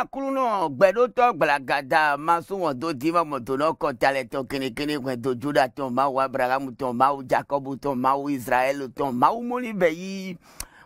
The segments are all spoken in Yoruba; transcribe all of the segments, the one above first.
akuluno gbẹdotɔ gbalagada masuwɔdo dimamɔdonɔ kɔtalɛtɔ kenekene gbɛdo judatɔ mawu abrahamu tɔ mawu jacobu tɔ mawu israɛl tɔ mawu mɔni bɛ yi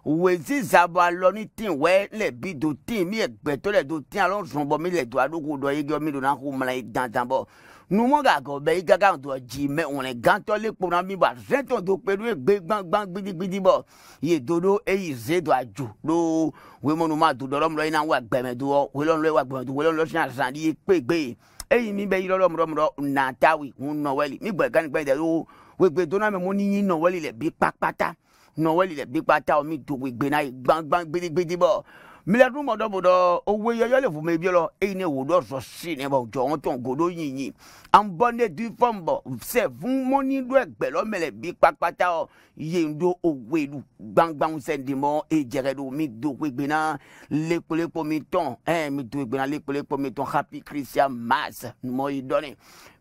wezi zabɔ alɔ ni tin wɛ le bi do tin mi gbɛtɔ le do tin alɔ zɔnbɔ mi le do aɖoko dɔ yi gɛ mi do na ko mla yi dandan bɔ numoga gɔ bɛ i gaga dɔ dzi mɛ ŋlɛ gãtɔ le kpona mi ba zɛtɔ do kpe do egbe gbãgbã gbidigbidi bɔ ye dodo do eyi ze do adzo do wemɔnu ma do dɔrɔm lɔ yina wa gbɛmɛ do wɔ welɔn lɔ e wa gbɛmɛ do welɔn lɔ sina zan di ye kpe gbe eyi mi bɛ yi lɔlɔ mɔrɔmɔrɔ natawi ŋun nɔwɛli mi gbɛ gani gbɛ de o wegbe dona mɛ mo ni yi nɔwɛli le bi kpakpata nɔwɛli le bi kpata o mi do miliyari mɔ dɔ bo dɔ owe yɔyɔ le ƒome bi lɔ eyi ne wo dɔ zɔ si ne bɔ jɔn tɔn goɖo nyinyi an bɔ ne du fɔm bɔ sɛ funmɔni do gbɛlɔ mɛ bi kpakpata ɔ yen do owe du gbangban sɛ di do e mi do koe gbena lekpolekpo mi tɔn ɛɛ e, mi do gbena lekpolekpo mi tɔn happy christian mass mɔ yi dɔɔni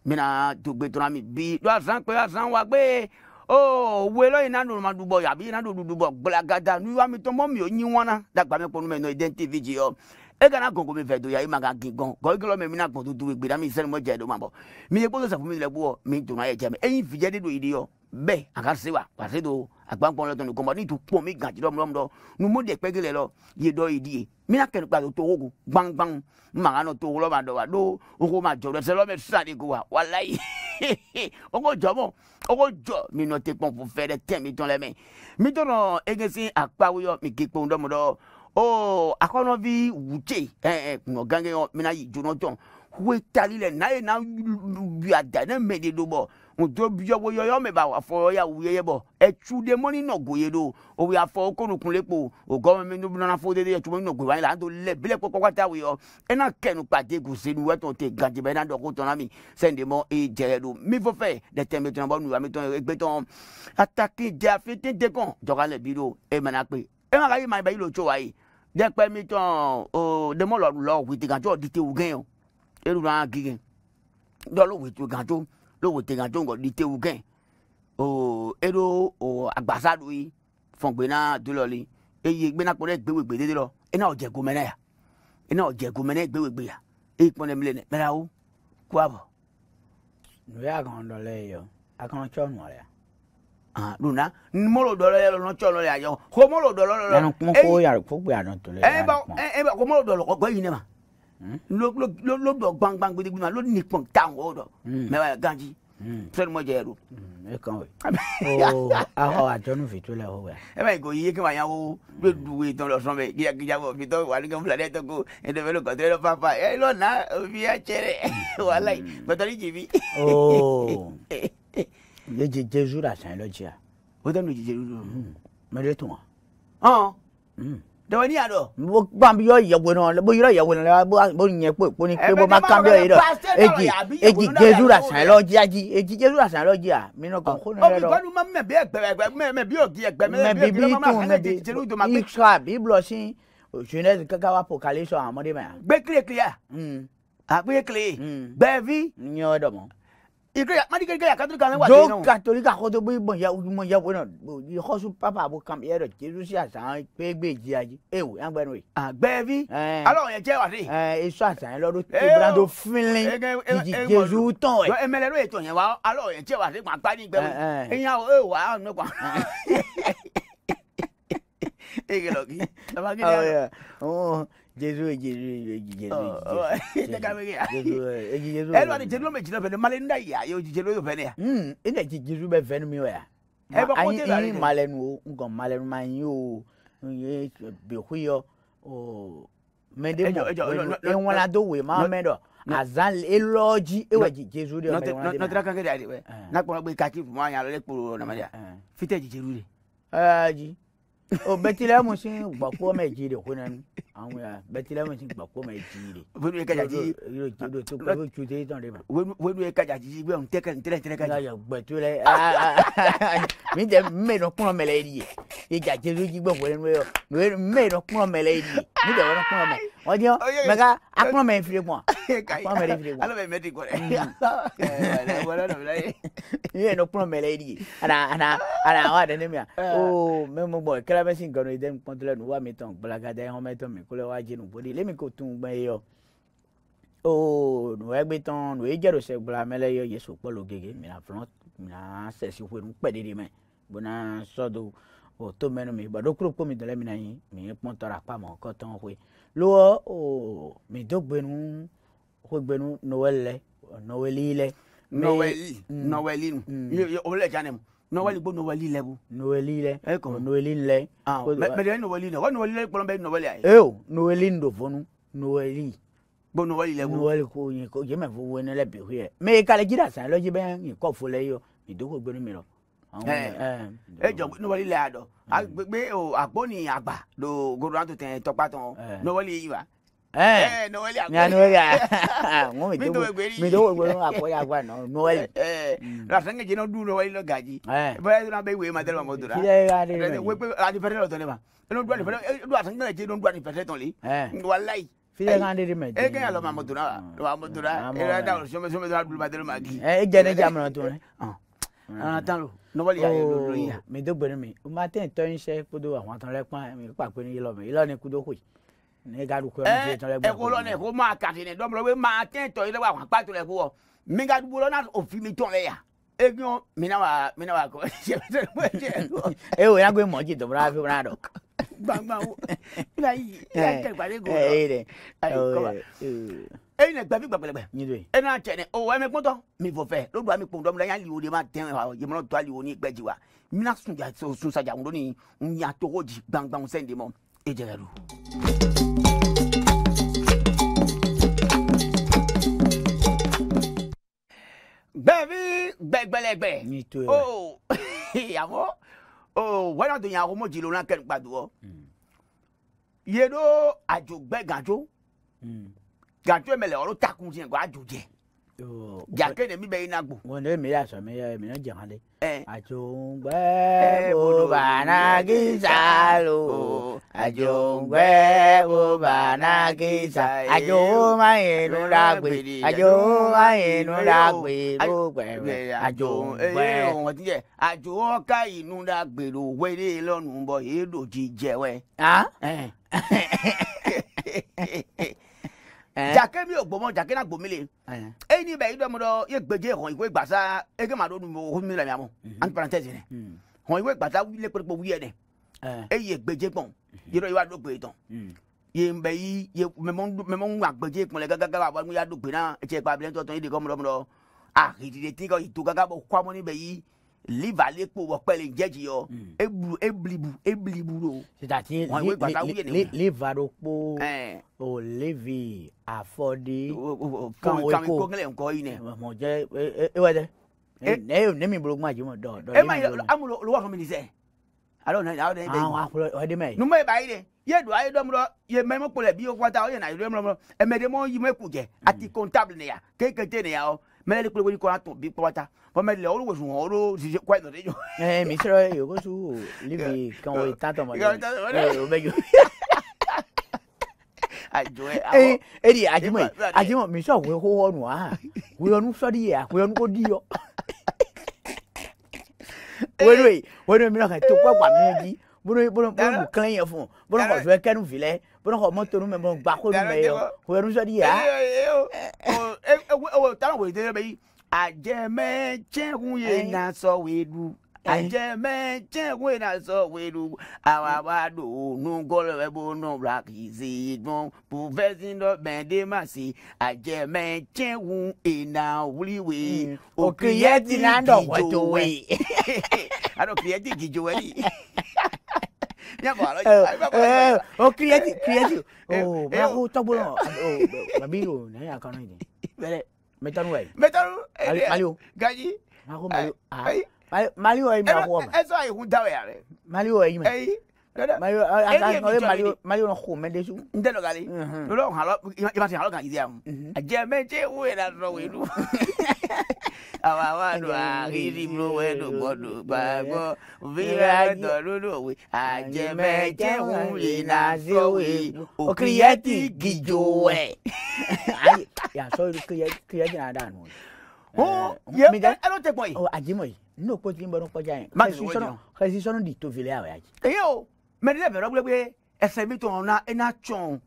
mina dogbe tɔn mi bi do azan kpe azan wa gbee o oh, welo ina no ma dubo ya bi ina do dubo gbalagada nu wa mi to mo mi o yin won na dagba mi ponu me no identity video e ga na gongo mi fe do ya ima e ga gin gon go e iglo me mi na gbon do du gbe da mi se mo je do ma bo mi e gbo so se mi le mi do na ye je mi eyin fi je de do ide bɛɛ a se wa ka se to a gba kpɔn lɛ tɔn kɔmɔ ni tu kpɔn mi gan ti dɔ mɔlɔm dɔ de pɛgi lɛ lɔ ye dɔ ye mina kɛnɛ kpa to togo gbang gbang maga nɔ togo lɔ ma dɔ wa do o ko ma jɔ dɔ sɛ sisan de ko wa walayi o ko jɔ mɔ o ko jɔ mi nɔ te kpɔn fo fɛ dɛ tɛ mi tɔn lɛ mɛ mi tɔn nɔ egesi akpawo yɔ mi ke kpɔn dɔmɔ dɔ o akɔnɔvi wutse ɛɛ ŋɔ gange yɔ mina yi jona tɔn wetali lɛ n'a ye na wia da ne mɛ de do bɔ ntobiyɔwo yɔ yɔmɛ ba afɔ ya wuye yɛ bɔ ɛtsu e de mɔni nɔgo ye do owi afɔ konukun kpo o gɔmɛ mi fo de de mɔni nɔgo wa la ando lɛ bile kpɔkpɔ kata wi ɛna e kɛnu kpate gosenu wɛtɔn te gante bɛ ko tɔna mi sɛndemɔ e jɛyɛ do mi fɔfɛ dɛtɛ mi tɔn bɔ nu ami tɔn egbe tɔn atake dze afi kɔn dɔgɔ lɛ bi do e mana kpe e ka yi ma ba yi tso wa logo tenga jongo di te uken o ero o agbasadu yi fọ̀ngbẹ́ náà dúlọ́lì eye gbẹ́nà kpọ́nẹ́ gbẹ́wẹ́gbẹ́ dédé lọ iná ọ̀jẹ̀ gomẹ́nẹ́ yà iná ọ̀jẹ̀ gomẹ́nẹ́ gbẹ́wẹ́gbẹ́ yà eyi kpọ́nẹ́ mi lé nẹ mẹ́ra wo kú àbọ̀. nùyà kan dọ̀lẹ́ yọ akọ̀nà tsọ́ nù ọ̀lẹ́. luna mọ́lò dọ̀lọ́ yẹ lọ́nà tsọ́ lọ́lẹ́ àjọ kò mọ́lò dọ̀lọ́ lọ́lọ́. lẹ́nu kún kó yàrá kó gbé àdán tó lé. ẹ bá kó mọ́lò dọ̀lọ́ kọ́ ló dọ̀ gbangban gbidigbidi ma ló nìpọn tan o dọ̀ hmm. mẹ́wàá ganji fẹ́ni hmm. mọ̀ jẹ́ ẹ̀rọ. Hmm, ẹ kàn wẹ̀ ooo oh, ahọ́ àjọnú fìtó la o wẹ̀. ẹ bá ìgò yíyé kí wàá yan o bí dugu tán lọ sọ́n bẹ̀ gíjàgíjà bọ̀ fi tọ́ wà ní fúlàdé tó kó ẹ̀dẹ̀fẹ́ ló kọ̀tọ́ lọ fàáfà ẹ̀ lọ nà yà cẹ́ rẹ̀ wàhálà yìí pẹ̀tọ́lì jìbí. ooo oh. yé jẹ jésù rà sàn lọ jìyà. o tẹ́ nu jẹjẹrẹ lọ. mẹ́rẹ́ tó wọn dọwọ ní àdọ. bó gbàmbí yọ ìyẹ̀wò náà bó yọ ìyẹ̀wò náà bó yẹn pé pé ní pé bó má kàn bí ọyẹ dọ èjì èjì jésù ràṣàn lọ́jì àjì èjì jésù ràṣàn lọ́jì à mí náà kàn kó nínú lọ. obìnrin máa ń mẹ̀bí ẹgbẹ̀rẹ̀gbẹ̀ mẹ̀bí ògì ẹgbẹ̀ mẹ̀bí bí tún mẹ̀bí ikọ̀ àbí blọ̀sìn òṣùnẹ́sì kankan wà pòkàlẹ́sọ̀ àwọn ọmọdé mẹ́ta. gbé kílẹ̀ kílẹ̀ àgbé kílẹ̀ igreja mari igreja katolika ne wa te no katolika ko to bo ya u mo ya bo na i ho su papa bo kam yero jesus ya san pe gbe ji aji ewu an gbe no yi agbe bi alo yen je wa ri eh isu asan lo do ti brando feeling ji jesus ton e yo emele lo eto yen wa alo yen je wa ri pa pa ni gbe o e wa an no pa ege lo ki baba ki oh yeah jesu eji jesu eji jesu ɛlɔ ni jesu bɛ jina fɛ ni mali nda yi a ye jesu yɛ fɛ ne ya. i na ji jesu bɛ fɛ ni mi o ya. ɛ bɛ kɔnte la de. ayi malɛnu o n kɔn malɛnu ma n y'o ye beku yɔ ɔ mɛ de mɔ e ŋɔna do we ma mɛ dɔ azan elɔji e wa ji jesu de. nɔtɛra kankɛ de a de wɛ eh. n'a kpɔra ko kaki mɔ a y'a lɛ kpolo namadiya eh, eh. fitɛ ji jesu de. ɛɛ ji o bɛtilɛmu sin gbakoma ji de kunan anw ya bɛtilɛmu sin gbakoma ji de. wenu ye kajaji yɔrɔ to ko to te tɔn de ma. wenu ye kajaji bɛ n tɛ ka n tɛrɛ tɛrɛ kaji. ayiwa gbɛtu la mi tɛ n bɛ dɔn kɔnɔ mɛlɛ yi de ye jaje lójú gbɛ wɛrɛ n'o ye n bɛ yi ye mi tɛ wɛrɛ kɔnɔ mɛ ɔdiɛ mɛka akɔnɔ mɛ nfiri kɔn akɔnɔ mɛ nfiri kɔn. ala bɛ mɛti kɔrɛ. yiyɛ n'o kɔnɔ mɛlɛ yi ana ana ana awa dɛ ne mi a ooo mɛ mo bɔ kɛlɛ bɛ sin gano idɛn kɔntɔlɛ nu wa mi tɔn gbalagada yi hɔn mɛ tɔn mi kolo wa jenu boli lemi ko tun gbɛ yɔ ooo nu ɛgbɛ tɔn nu edzɛro sɛ gbala mɛlɛ yɔ yesu kpɔlo gege mina fɔlɔ mina sɛsi hoenu kpɛ de de mɛ bona sɔdo. So o tó mẹ́nu mi gbọ́dọ̀ kúrò kó mi dẹ̀lẹ́ mi náà yín mi yín pọ́n tọ́ra pa mọ́ hoe lówó o mi tó gbẹnu hoe gbẹnu nowẹlẹ nowẹli lẹ. Mm. nowẹli nowẹli mm. nu o lẹ jan ne mu nowẹli gbọ nowẹli lẹ bu. nowẹli lẹ nowẹli lẹ. mẹtẹrẹ nowẹli lẹ wa nowẹli lẹ kpọlọ bẹ nowẹli ayi. e o nowẹli n do fonu nowẹli gbọ́nà wọ́n ilẹ̀ wọ́n. wọ́n kò yin kò yẹ́mẹ̀ fún wọn ẹni lẹ́bi hu yẹ. mẹ kálẹ̀ jíra sàn lọ́jọ́ bẹ́ẹ̀ yìí kọ́ fún lẹ́yìn o ìdókòwò gbẹ́nu mi lọ ẹ jọ nobody lè àdọ gbé àgbóni àgbà ló gbọdọ tẹ tọpa tán yìí wa. ẹ nobody àgbà nobody àgbà mi tó mi tó wọ ìwé àpò àgbà náà nobody. rasa náà dùn nobody lọ gàjì bẹ́ẹ̀ sọ náà bẹ́ẹ̀ wéé madara mọ́tò rà wípé àdìfẹ́tẹ́ lọ́tọ́ ní ma ẹnu dùn àdìfẹ́tẹ́ ẹnu àtúntò náà jẹ́ ẹnu dùn àdìfẹ́tẹ́ tán lé wàláyì fide kan de dime e kan lo mamadura mamadura e da o so me so me da blu badelo magi e jene jamna to ne ara ah, mm-hmm. tán lò nobody ayé lolo yìí. mi tó gbẹ̀rù mi o máa tẹ̀ ń tọ́ iṣẹ́ kódó àwọn àtàn rẹ pọ́n mi pàpẹ́ ní ìlọ mi ìlọ ni kódó kù ní gàdúkọ ẹni tó tán rẹ gbọ́n. Eh, ẹ kó lọ ní ẹ̀kọ́ máa kàtì ní dọ́mọ̀rọ̀ pé máa tẹ̀ ń tọ́ ilé wa àwọn apáàtò rẹ̀ kó wọ mi gàdúgbò lọ́nà òfin mi tán rẹ̀ yà egun mi náà wà mi náà wà kọ́ ẹ wò yàgò mọ̀ jì dọ̀mọ̀rọ̀ àfi wọn àdọ̀. gbàngbà wo eyi na gbavi gbagbɛlɛgbɛ ena cɛ ne o ɛmɛ kpɔtɔ mi fɔfɛ lódò àmì kpɔn dɔmina yali o de ma tɛn wa yamana tó ali o ni gbɛji wa mina sunja sunsaja ŋdo ni n yà di gbangban sɛn de ma e jɛgɛ do. gbẹ̀bí gbẹ̀gbẹ̀lẹ̀gbẹ̀ o yàgò o wẹ́nà tó yàn àkómọ́ jìlò kẹ́ni gbàdúrọ̀ yẹ́dọ́ àjò gbẹ̀gàjò. Hmm gàtú ẹmẹlẹ ọrọ takun tiẹ gba jò jẹ jàkẹ́ ni mi bẹ iná gbò. wọn lé mi yà sọ mi yà mi náà jẹ hàn lé. àjòǹgbẹ́ bó bàná kí sá lò àjòǹgbẹ́ bó bàná kí sá àjòǹmáyé ló la gbé àjòǹmáyé ló la gbé ló gbẹ̀rẹ̀ àjòǹgbẹ́. ọ̀hún ti jẹ àjòǹká inú la gbèrò wẹ́rẹ́ lọ́nu bọ̀ èèdò jíjẹ wẹ́. Eh? jake mi ogbomo jake na gbomile eni bɛ idɔ mo dɔ ye gbedze hɔn iwe gbasa eke ma do numu ohun mi la mi amɔ an parenthèse nɛ hɔn iwe gbasa wuli kpekpe wuyɛ nɛ eye gbedze gbɔn yɔrɔ yi wa do gbe tɔn ye n bɛ yi ye mɛmɔ mɛmɔ ŋun agbedze lɛ gagaga wa wa ŋun ya do gbe na etsɛ kpa abilɛn tɔtɔn yi de kɔ mɔdɔmɔdɔ ahidideti kɔ ito gaga bɔ kɔ amɔ ni hmm. bɛ eh. yi liva lepo wɔkpɛle jɛji yɔ mm. eblu eblibu eblibu do. sitati liva do kpo o levi afɔdi kanwo eko kanwo eko yi nɛ. mɔ jɛ ewɛ dɛ ne ne mi bolo kuma ji mo dɔ dɔ. e ma ye amulo olu wa fɔ mi ni sɛ alo na awo de bɛ yen. awɔ akpɔlɔ o de ma ye. numu ye ba ye dɛ ye do a ye dɔmurɔ ye mɛ mɔkpɔlɔ bi o kɔta o ye na ye dɔmurɔ mɛ de mɔ yi mɛ kun jɛ mm. a ti kɔntabili ne ya k'e kɛ te ne ya o mɛlɛ de kple wedi kɔla tɔn bi kpɔbata pɔmɛ lɛ olu wosu hɔn olu zizi kɔɛ nɔ de jɔ. ɛɛ misiri yɛ o ko su o libi kan o ye tan tɔmɔ de o bɛ jɔ. ee edi ajima ajima misiri awo ko wɔnu ha woyɔnu sɔdi yɛ woyɔnu ko di yɔ. wɛrɛ wɛrɛ mi na ka to kɔ gba mi di bolo bolo bolo mu kilen yɛ fun bolo kɔfɛ kɛnu filɛ bọ́n kọ́ mọ́tò nu mẹ́ bọ́n gbà kó nu mẹ́ yọ kò yẹ nusọ di yà. ewu tán wòye tẹ́lẹ̀ bẹ́yì àjẹmẹ́jẹ̀kun yẹn na sọ wẹ́ẹ́dù àjẹmẹ́jẹ̀kun yẹn na sọ wẹ́ẹ́dù àwọn àbádò nùgọ́lọ̀ ẹ̀bù nù ràkì sí ìdùn pòfẹ́sì lọ́bẹ̀ẹ́dẹ́ mà sí àjẹmẹ́jẹ̀kun yẹn na wúliwé òkè yẹn ti náà dọ̀wọ́ tó wẹ̀. àdókè yẹn ti gìjọ wẹ̀ yìí. nhắc quả nó ờ ờ, ờ ờ creative creative ồ mẹ, cô tóc bùn ồ mà bi rồi nãy là con này bé mẹ tuần vậy mấy tuần maliu gaji mà không maliu à maliu ấy mà không maliu ấy hun tao vậy maliu ấy mà dada mayo aga no de mayo mayo no khu mende su nde lo gali lo lo halo ima si halo kan idia aje meje we na ro we lu awa wa do agiri mo we do bodu ba go vira do lu lu we aje meje we na so we o create gijo we ya so create create na dan o oh, eh, ye ero te pon yi o oh, ajimo yi no ko tin bo no ko ja yin ma si sono si sono di to vile awa yi eyo mɛ ne bɛ dɔgɔlɔ bɛ ɛsɛ mi tɔn na e na tsɔn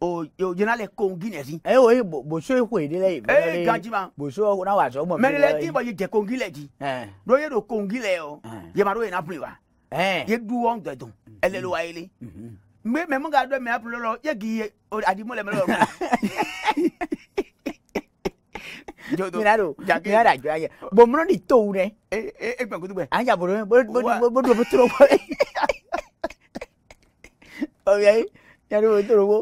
o o jɛnɛ lɛ ko gine si. ɛ o ye boso ye koyi de la yen. ee ganji ma. boso n'a wa sɔn mɔ. mɛ ne lɛ ti bɔ ye jɛ kongi lɛ ji. dɔ ye do kongi lɛ yɔ yamaro ye na pili wa. ye duwɔ dɛ dɔn ɛlɛli wa yele. mɛ mɛ mun ka dɔn mɛ a pili lɔ ye k'i ye adimu lɛ mɛ lɔ mira do mira da joya ye bon mɔnɔ ni tow dɛ. e e e gbɛnkutu bɛ. an ja bolo bolo bolo bolo bolo bolo okay nyado torobo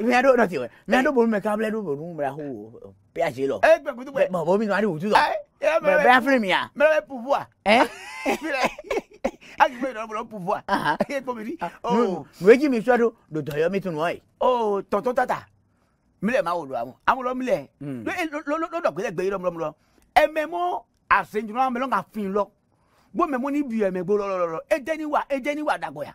miado nɔti wɛ miado bonu mɛ kabilɛ do bonu mɛ aho piase lɔ bɛ bɔ mi nɔ ali wutu lɔ mɛ bɛ afiri mi ya. mɛ bɛ pupu wa. ɛɛ hali gbɛ dɔrɔn bolo pupu wa. e ko mi di. nuweji mi sɔ do dɔtɔyɔ mi tunu wa ye. o tɔntɔn tata mílẹ̀ máa wò lọ àwọn àwọn lọ mílẹ̀ lọ́dọ̀ gbẹ́sẹ̀ gbẹ́yìí lọ́mọlọ́mọlọ́ ẹ̀mẹ̀mọ́ àṣejùlọ àwọn mẹlọ́n kà fún yín lọ gbọ́mẹ̀mọ́ níbi ẹ̀mẹ̀gbọ́ lọ́lọ́lọ́ ẹ̀jẹ̀ níwà ẹ̀jẹ̀ níwà dàgbọ̀yà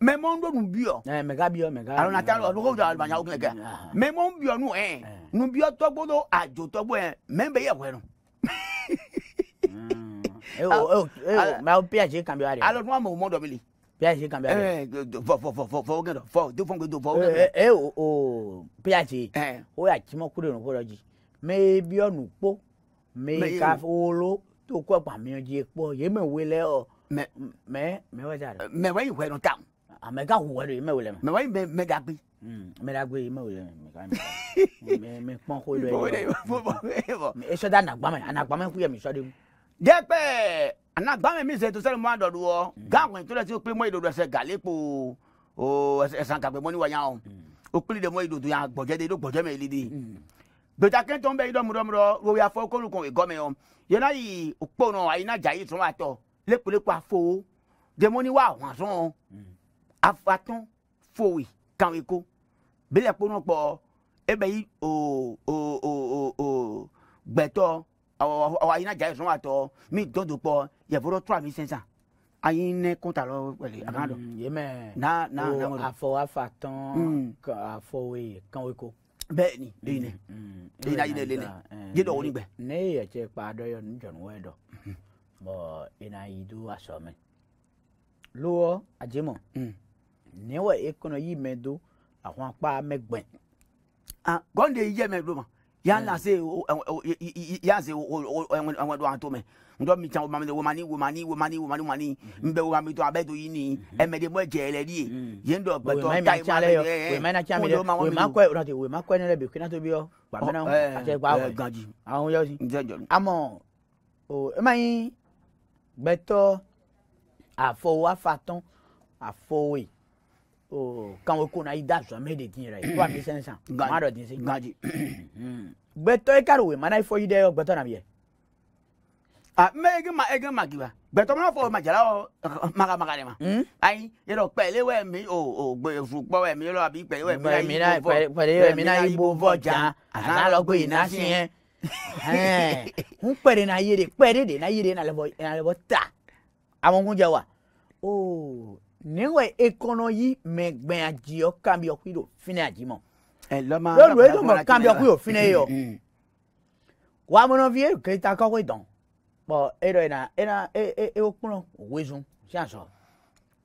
mɛ mɔ ŋdɔ nu biɔ. ɛɛ mɛ ka biɔ mɛ ka. alo na taa lɔ ko jɔ alibanya o kɛlɛ kɛ mɛ mɔ biɔ nu ɛɛ nu biɔ tɔgbɔdɔ a jo tɔgbɔ yɛ mɛ bɛ yɛ wɛ nu. ewo ewo ewo mɛ aw piyasi kan bi wa de. alo tuma mɔ mɔ dɔ bi li. piyasi kan bi wa de. ɛɛ fɔ fɔ fɔ fɔ fɔ o kɛ dɔ fɔ de fɔ n kɛ do fɔ o kɛ dɔ. ee o o piyasi. ɛɛ o y'a cimɔ kure nu ko dɔ ji mɛ biɔ nu kpo mɛ ka wolo to kɔ gbamiyanji kpɔ yemewele ɔ mɛ mɛ mɛ wa ja dɛ. mɛ wa yi amega wọlé yìí mẹwòlẹ mẹ. mẹwàá yìí mẹga gbé. mẹga gbé yìí mẹwòlẹ mẹ mẹ kpọn kó lọ yìí. esɔda anagbamɛ anagbamɛ kú yẹ mi sɔde mu. jẹ́pẹ́ anagbamɛ mi sẹ́ tó sẹ́ni mọ́ àdọ̀dù wọ gáàkùn tó lẹ́sẹ̀ pé mọ́ ìdòdò ẹsẹ̀ gàlẹ́ kó o ẹ̀sán kàgbẹ́ mọ́ níwáyà o o pèlè dẹ̀ mọ́ ìdòdò yà gbọ̀jẹ́ de ìdó gbọ̀jẹ́ mẹ́ ìlídì. Hmm. gbèjà kẹ́ntọ́ bẹ́ẹ̀ ìdọ́mùdọ́mùdọ́ ròyìn afọ kólukùn ìgọ́mẹ́ o yẹn náà yìí òpó náà àyínà jà yìí tún wà tọ̀ lẹ́kùlẹ́kù afọ dẹ̀ mọ́ níwá àwọn àtún afatɔn fowe kawiko, bele kponu kpɔ ebe yi o o o o gbɛtɔ awɔ awɔ ayina dza esɔn atɔ mi dɔdo kpɔ yɛfɔdɔ tura mi sɛnsan ayi ne kɔnta lɔ wɛlɛ mm, a kan dɔn. yémɛ na na na o afɔ afatɔn afɔwe kanweko. bɛɛni eyi ne eyi na yi ne le ne je dɔgɔnin gbɛ. ne yɛ cɛ kpa dɔ yɔ ni jɔnni wɛ dɔ bɔn ina yi du asɔmɛ lɔwɔ ajimɔ. Mm newa ekono yi medo àwọn hmm. do an to me ndo mi chan ma me wo mani wo mani wo mani wo mani mi to hmm. abe to yi ni hmm. e me de ma le eh, we ma na cha mi we ma ko ro ti ma ko ne le bi kina to bi o gba me na ate gba wo ganji àwọn yo si àmọ́ o e kan o kona i da zɔmɛ de ti yɛrɛ e ye fo a mi sɛn san gama dɔ ti se. gaji gbɛtɔ i kari o ye mana i fɔ i dɛ yɔ gbɛtɔ na bi yɛ. E. a mɛ ege ma ege ma kiba gbɛtɔ mana fɔ o ma jala o maga maga de ma. Hmm? ayi yɛrɛ pɛlɛ wɛ mi o o gbɛ fukpɔ wɛ mi yɛrɛ a bi pɛlɛ wɛ mi na i bɔ pɛlɛ wɛ mi na i bɔ fɔ jan a n'a lɔ gbɛ yen n'a siɲɛ. n pɛrɛ na yere pɛrɛ de na yere na lɛbɔ na lɛbɔ ta a mɔ kun jɛ wa. Oh niwe ekonoyi megbeajio kambio kwiro fine ajimo eh, loma lolu edo mo kambio kwiro fine yo mm. wa mono vie krita ko ko don bo ero ina ina e e e okpon owezun si aso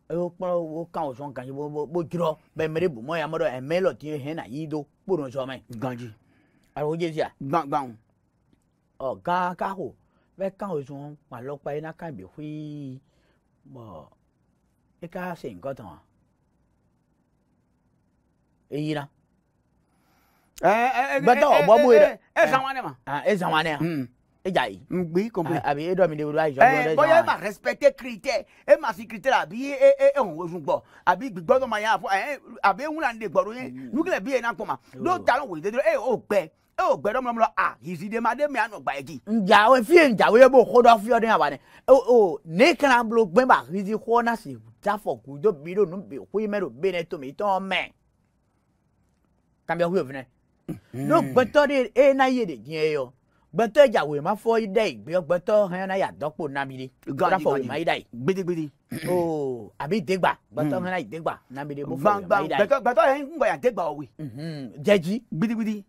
e okpon o kan osun kan bo bo jiro be mere bu mo ya mo e melo ti e he na yido poro so me ganji aro je sia gban gban o ga ka ho kan osun pa lo pa ina kambio kwi mo ẹ ká ṣe nǹkan tàn án èyí na. bẹ́tẹ̀ ọ̀bọ bóyá dẹ. ẹ san wọn ni ma. ẹ san wọn ni ma e ja yi. n gbi kɔnpile. abi e dɔ mi de wolo ayi jɔn dɔ dɛ jɔn wa. bɔn e ma respecte critère e ma si critère abi e e e hɔn o sun gbɔ abi gbɔdɔ ma yan fɔ ɛ abi e wula ni de gbɔdo ye nugulɛ bi yen n'a kɔ ma n'o taara woyi de dɔrɔn e y'o gbɛ o gbẹdọ mọlọmọlọ a ìzìdèmàdé mi ànú gbà igi. njà o fi njà o yẹ bó kó dọ fiyọ dín àbá ni o o ne kana bolo gbẹ bá kó na sì dáfọ kú tó bi do kó yẹ mẹrọ bẹ ne tó mi tọ́ mẹ. kàmbíyà kú yóò fi nẹ. n'o gbẹtọ de e na ye de diɲɛ yɔ gbẹtọ ìjà wòye ma fọ yi dẹ ìgbẹ gbẹtọ hẹn na yà dọkpo namiri. gbẹtọ wòye ma yi da yi. gbẹtọ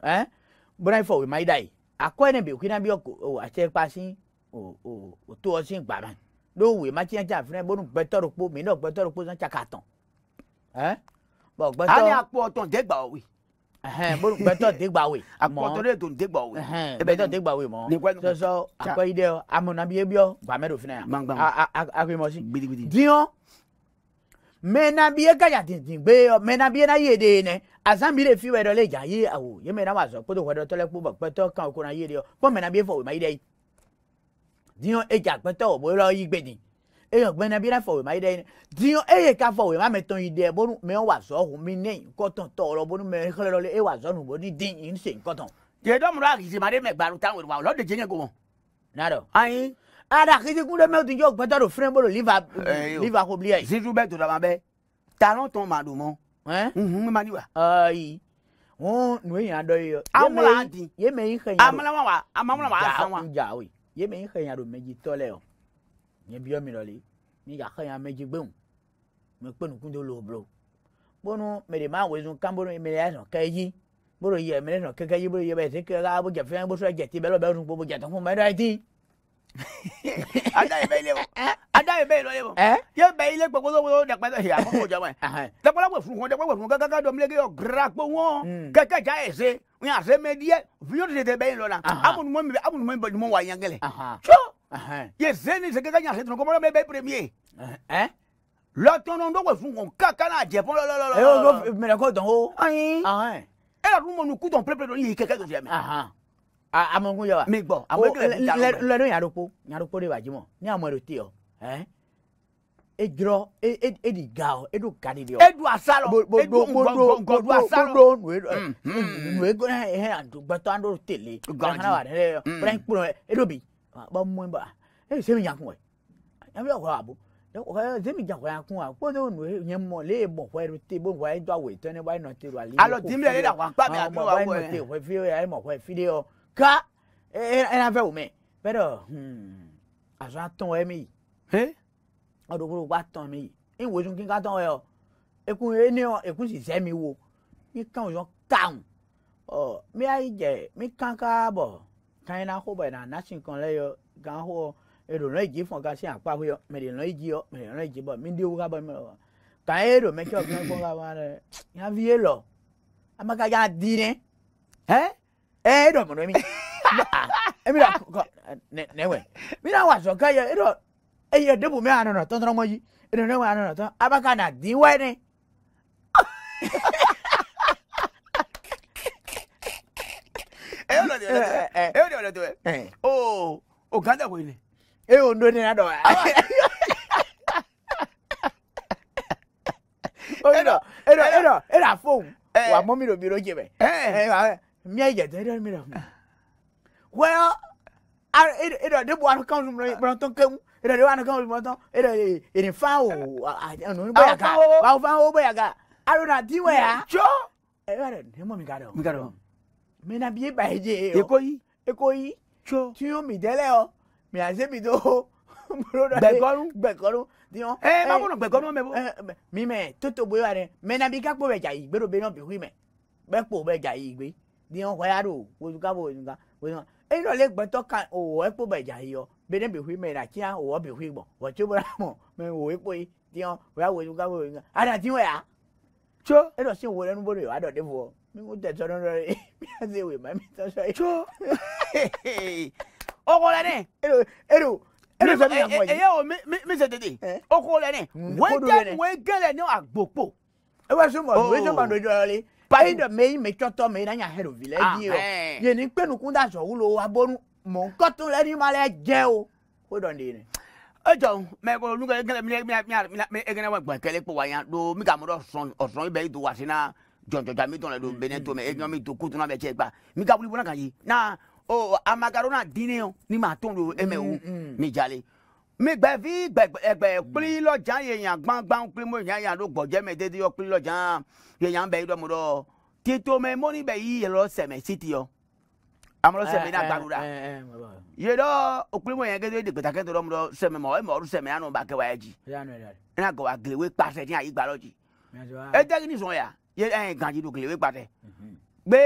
bọ́nà ìfọ̀ wì máa dà yìí àkọ́ ẹ̀nà bìkú náà bí ọkọ̀ ọ̀ àṣẹ paṣí ò tó ọṣí gbàmà lówùwé má tiẹ̀ jà fúnẹ̀ bọ́nù gbẹ́tọ́rọ̀ pọ̀ mí náà gbẹ́tọ́rọ̀ pọ̀ sàn ṣàkàtàn. a ní apò ọ̀tàn dẹ́gbà òwe. bọ́nù gbẹ́tọ̀ dẹ́gbà òwe. apò ọ̀tàn dẹ́gbà òwe. gbẹ́tọ̀ dẹ́gbà òwe mọ́ sọ́sọ́ akọ́ yìí dẹ́ amúnabíyẹ́bíọ́ gbàmẹ́rò fúnẹ̀ yà. gbàngbà mena bie gaya tintin gbe mena bie na yede ne azan bi le fi wɛ le dza awo ye mena wa zɔ kpoto wɛ dɔ tɔ lɛ kpobɔ kan o ko na ye de yɔ kpɔ mena bie fɔ o ma yi dɛ yi diɲɔ edza kpɛtɔ o bolo yi gbe di eyɔ mena bie na fɔ o ma yi dɛ yi diɲɔ eye ka fɔ o ma mɛ tɔn yi dɛ bonu mɛ wa zɔ o mi ne to tɔɔrɔ bonu mɛ xlɛ lɔ le e wa zɔ nu bo ni den yi n se kɔtɔn. jɛdɔmu la zimade mɛ gbaru tan wɛrɛ wa lɔ de jɛngɛ gomɔ. nadɔ. ayi ada kiti kunde mɛ o tun jɔ gbɛtɔ do fɛnɛ bolo liva liva ko bilen. zidu bɛ to dama bɛ talon tɔn ma don mɔ. nhun ma ni wa. ayi hun nu ye yan dɔ ye. amula an di. ye mɛ i xɛɲa do. amula ma wa amula ma a san wa. ja o ye ye mɛ i xɛɲa do mɛ ji tɔlɛ o nye biyɔ mi lɔli mi ka xɛɲa mɛ ji gbɛnw mɛ kpɛnu kunde lo bolo kpɔnu mɛ de ma wezun kan bolo mɛ de y'a sɔn kɛ yi bolo yɛ mɛ de sɔn kɛkɛ yi bolo yɛ bɛ se kɛ ka bo jɛ fɛn bo sɔ ti bɛ lɔ bɛ sun bo jɛ tɔn fún mɛ dɔ ti. ada yẹ bẹ ilé wọn ada yẹ bẹ ilé wọn yẹ bẹ ilé gbogbogbò dẹgbẹdẹ yà kó kó jama yẹ dẹgbẹdẹ wẹ fún wọn dẹgbẹdẹ wẹ fún wọn kankan dọmílẹ kí yọ gira kó wọn kẹkẹ ja yẹ se n yà se mẹ diẹ fiyo tètè bẹ yìí lọ la amunumọ mi bẹ amunumọ mi bẹ dumọ wà yàn gẹlẹ tó yẹ se ni se kẹkẹ yà se tunu kọmọdé bẹ bẹ mẹrẹ kó dán o. ayi ẹ yà dùn mọ nù amagun yẹ wa. mi gbọ́ àwọn ekele mi ta lọ bẹ. lẹnu yaroko yaroko de wa jimọ ní àwọn èrò tí yọ e jirọ e e di ga o e do ga de de o. e du asa lọ e du gbọgbọ gbọdu asa lọ. gbọdọ nùe nùe gbọdọ ẹ gbẹtọ an do tele. gbọdọ wa dẹ ọdọ yẹn kpọrọ e do bi bọ mú ẹ bọ ẹ ṣe mi yàn kún ẹ yàn bí ọkọ àbò ẹ ṣe mi yàn kún ẹ kún ẹ kó tó nùe yẹn mọ lé bọ fọ ẹrú tẹ bọ fọ ẹ jọ àwọ ìtọ́ni wáyé nọ tẹ lọ. alọ tí mi yẹn lè dà wà pàmì àbí wà wọ ẹ ga ena fɛ o mɛ pɛrɛ hmm atɔn wɛ mi yi ɔdokoro wa tɔn mi yi iwo sun ka tɔn wɛ o ekun ene o ekun si sɛ mi wo mi kan o sɔn kan ɔ mi ayi jɛ mi kan ka bɔ kan na ko bɛ na nasi kan lɛ yɔ gan ho ero lɔ idzi fɔn ka se akpa ho yɔ mɛ de lɔ idzi yɔ mɛ de lɔ idzi bɔ mi di wo ka bɔ mi lɔ kan ero mɛ kí ɔkan kɔ ka ba rɛ yavi yɛ lɔ amaka ya di ne ɛ eh do mo no mi e mi da ne ne we mi da wa so ka ye e do e ye debu mi anu no ton yi e do ne wa anu no ton abaka na din we ni e o lo de e o eh, eh, de o de e o o ka da ko ni e eh, o ndo ni na do o ndo e do e do e do fóònù wa mo do bi ro je be eh mmea yɛ dɛ dɛ mìíràn mu wɛɛ ar ɛdɔ ɛdɔ de bu anukan mu mìíràn kɛmu ɛdɔ de bu anukan mu mìíràn ɛdɔ ɛdɔ fan o ɛdɔ bɛ yaga awo fan o bɛ yaga aro na di wɛya jɔ ɛyɔ dɛ ne mɔ mi ka dɔn mi ka dɔn mɛ na bi e ba ye je ye o oh. ekoyi ekoyi jɔ tiɲɛ mi dɛlɛ o oh. mɛ a se mi do gbɛkɔrun gbɛkɔrun tiɲɛ ɛɛ ma kɔnɔ gbɛkɔrun mɛ bɔ mi mɛ toto boye wa dɛ mɛ na bi ka kpo bɛ ja yi gbɛdɔ bɛ nɔ bi hui mɛ bɛ kpo bɛ ja yi gbe niyo hoyaro wozuka wozuka wozuka eno le gbọ́n tọ́ka owo epo bẹ̀jà yọ bene bɛ hui mɛ na kia wɔ bɛ hui gbɔ wɔ tso bɔra mɔ mɛ wɔ ekpo yi tiɲɔ wɔ ya wɔdu ka wɔdu ka ana ti wɔ ya tso eɖɔ si wɔ ɛnu bolo yɔ adɔ de fɔ mi ŋu tɛ sɔ nɔnɔ ye mi na se wɔ e ma mi tɔ sɔ ye tso ɔkɔ la dɛ eɖo eɖo eɖo sɔ mi na fɔ yi eye o mi mi se tete ɔkɔ e? la dɛ hmm, wɛn tɛ wɛn gɛlɛ ni agbokpo ewa so mɔ wɛn so ma do jɔ yɔ le paida mei me choto mei nanya hero vile dio ye ni penu kunda so ulo abonu mo koto le mm-hmm. oh, ni male je o ko don ni ejo me bo lu ga gele mi mi mi mi egene wa gban kele po wa yan do mi ka mo do son oson ibe do wa sina jọjọjà mi dọ̀nà ló ń bẹ̀rẹ̀ tó mẹ ẹ̀yàn mi tó kó tó náà bẹ̀ tiẹ̀ gbà mi ka wuli bọ́nà kan yìí náà ọ amagarona dín ní ọ ní màá tó ń lo ẹ̀mẹ̀ o mi jalè mi gbẹ̀fí gbẹ̀gbẹ̀ hmm. kpli lọ́jà yẹ̀yàn gbangban kpli mo yẹ̀yàn ló gbọ̀jẹ́ mi dédé yọ kpli lọ́jà yẹ̀yàn bẹ̀ yí dọ̀ mo dọ̀ tètò mẹ mọ́ni bẹ̀ yí yẹ̀lọ́ sẹ̀mẹ̀ sítì yọ amúlọ sẹ̀mẹ̀ náà gbàdúrà yẹ̀dọ̀ okpli mo eh, eh, eh, yẹn gẹ́gẹ́ de gbẹ̀tà kẹ́tọ̀ dọ̀ mo dọ̀ sẹ̀mẹ̀ mọ̀ ẹ̀mọ̀ ọ̀rú sẹ̀mẹ̀ yanu bàkẹ́ wáyé jì ẹ̀nà gọ̀ wá gèlè wé kpàṣẹ ní àyígbà lọ jì ẹ̀dẹ́gì ni sọ̀n yà yẹ ẹ̀yìn e e gàdí do gèlè wé kpàṣẹ mhm. gbé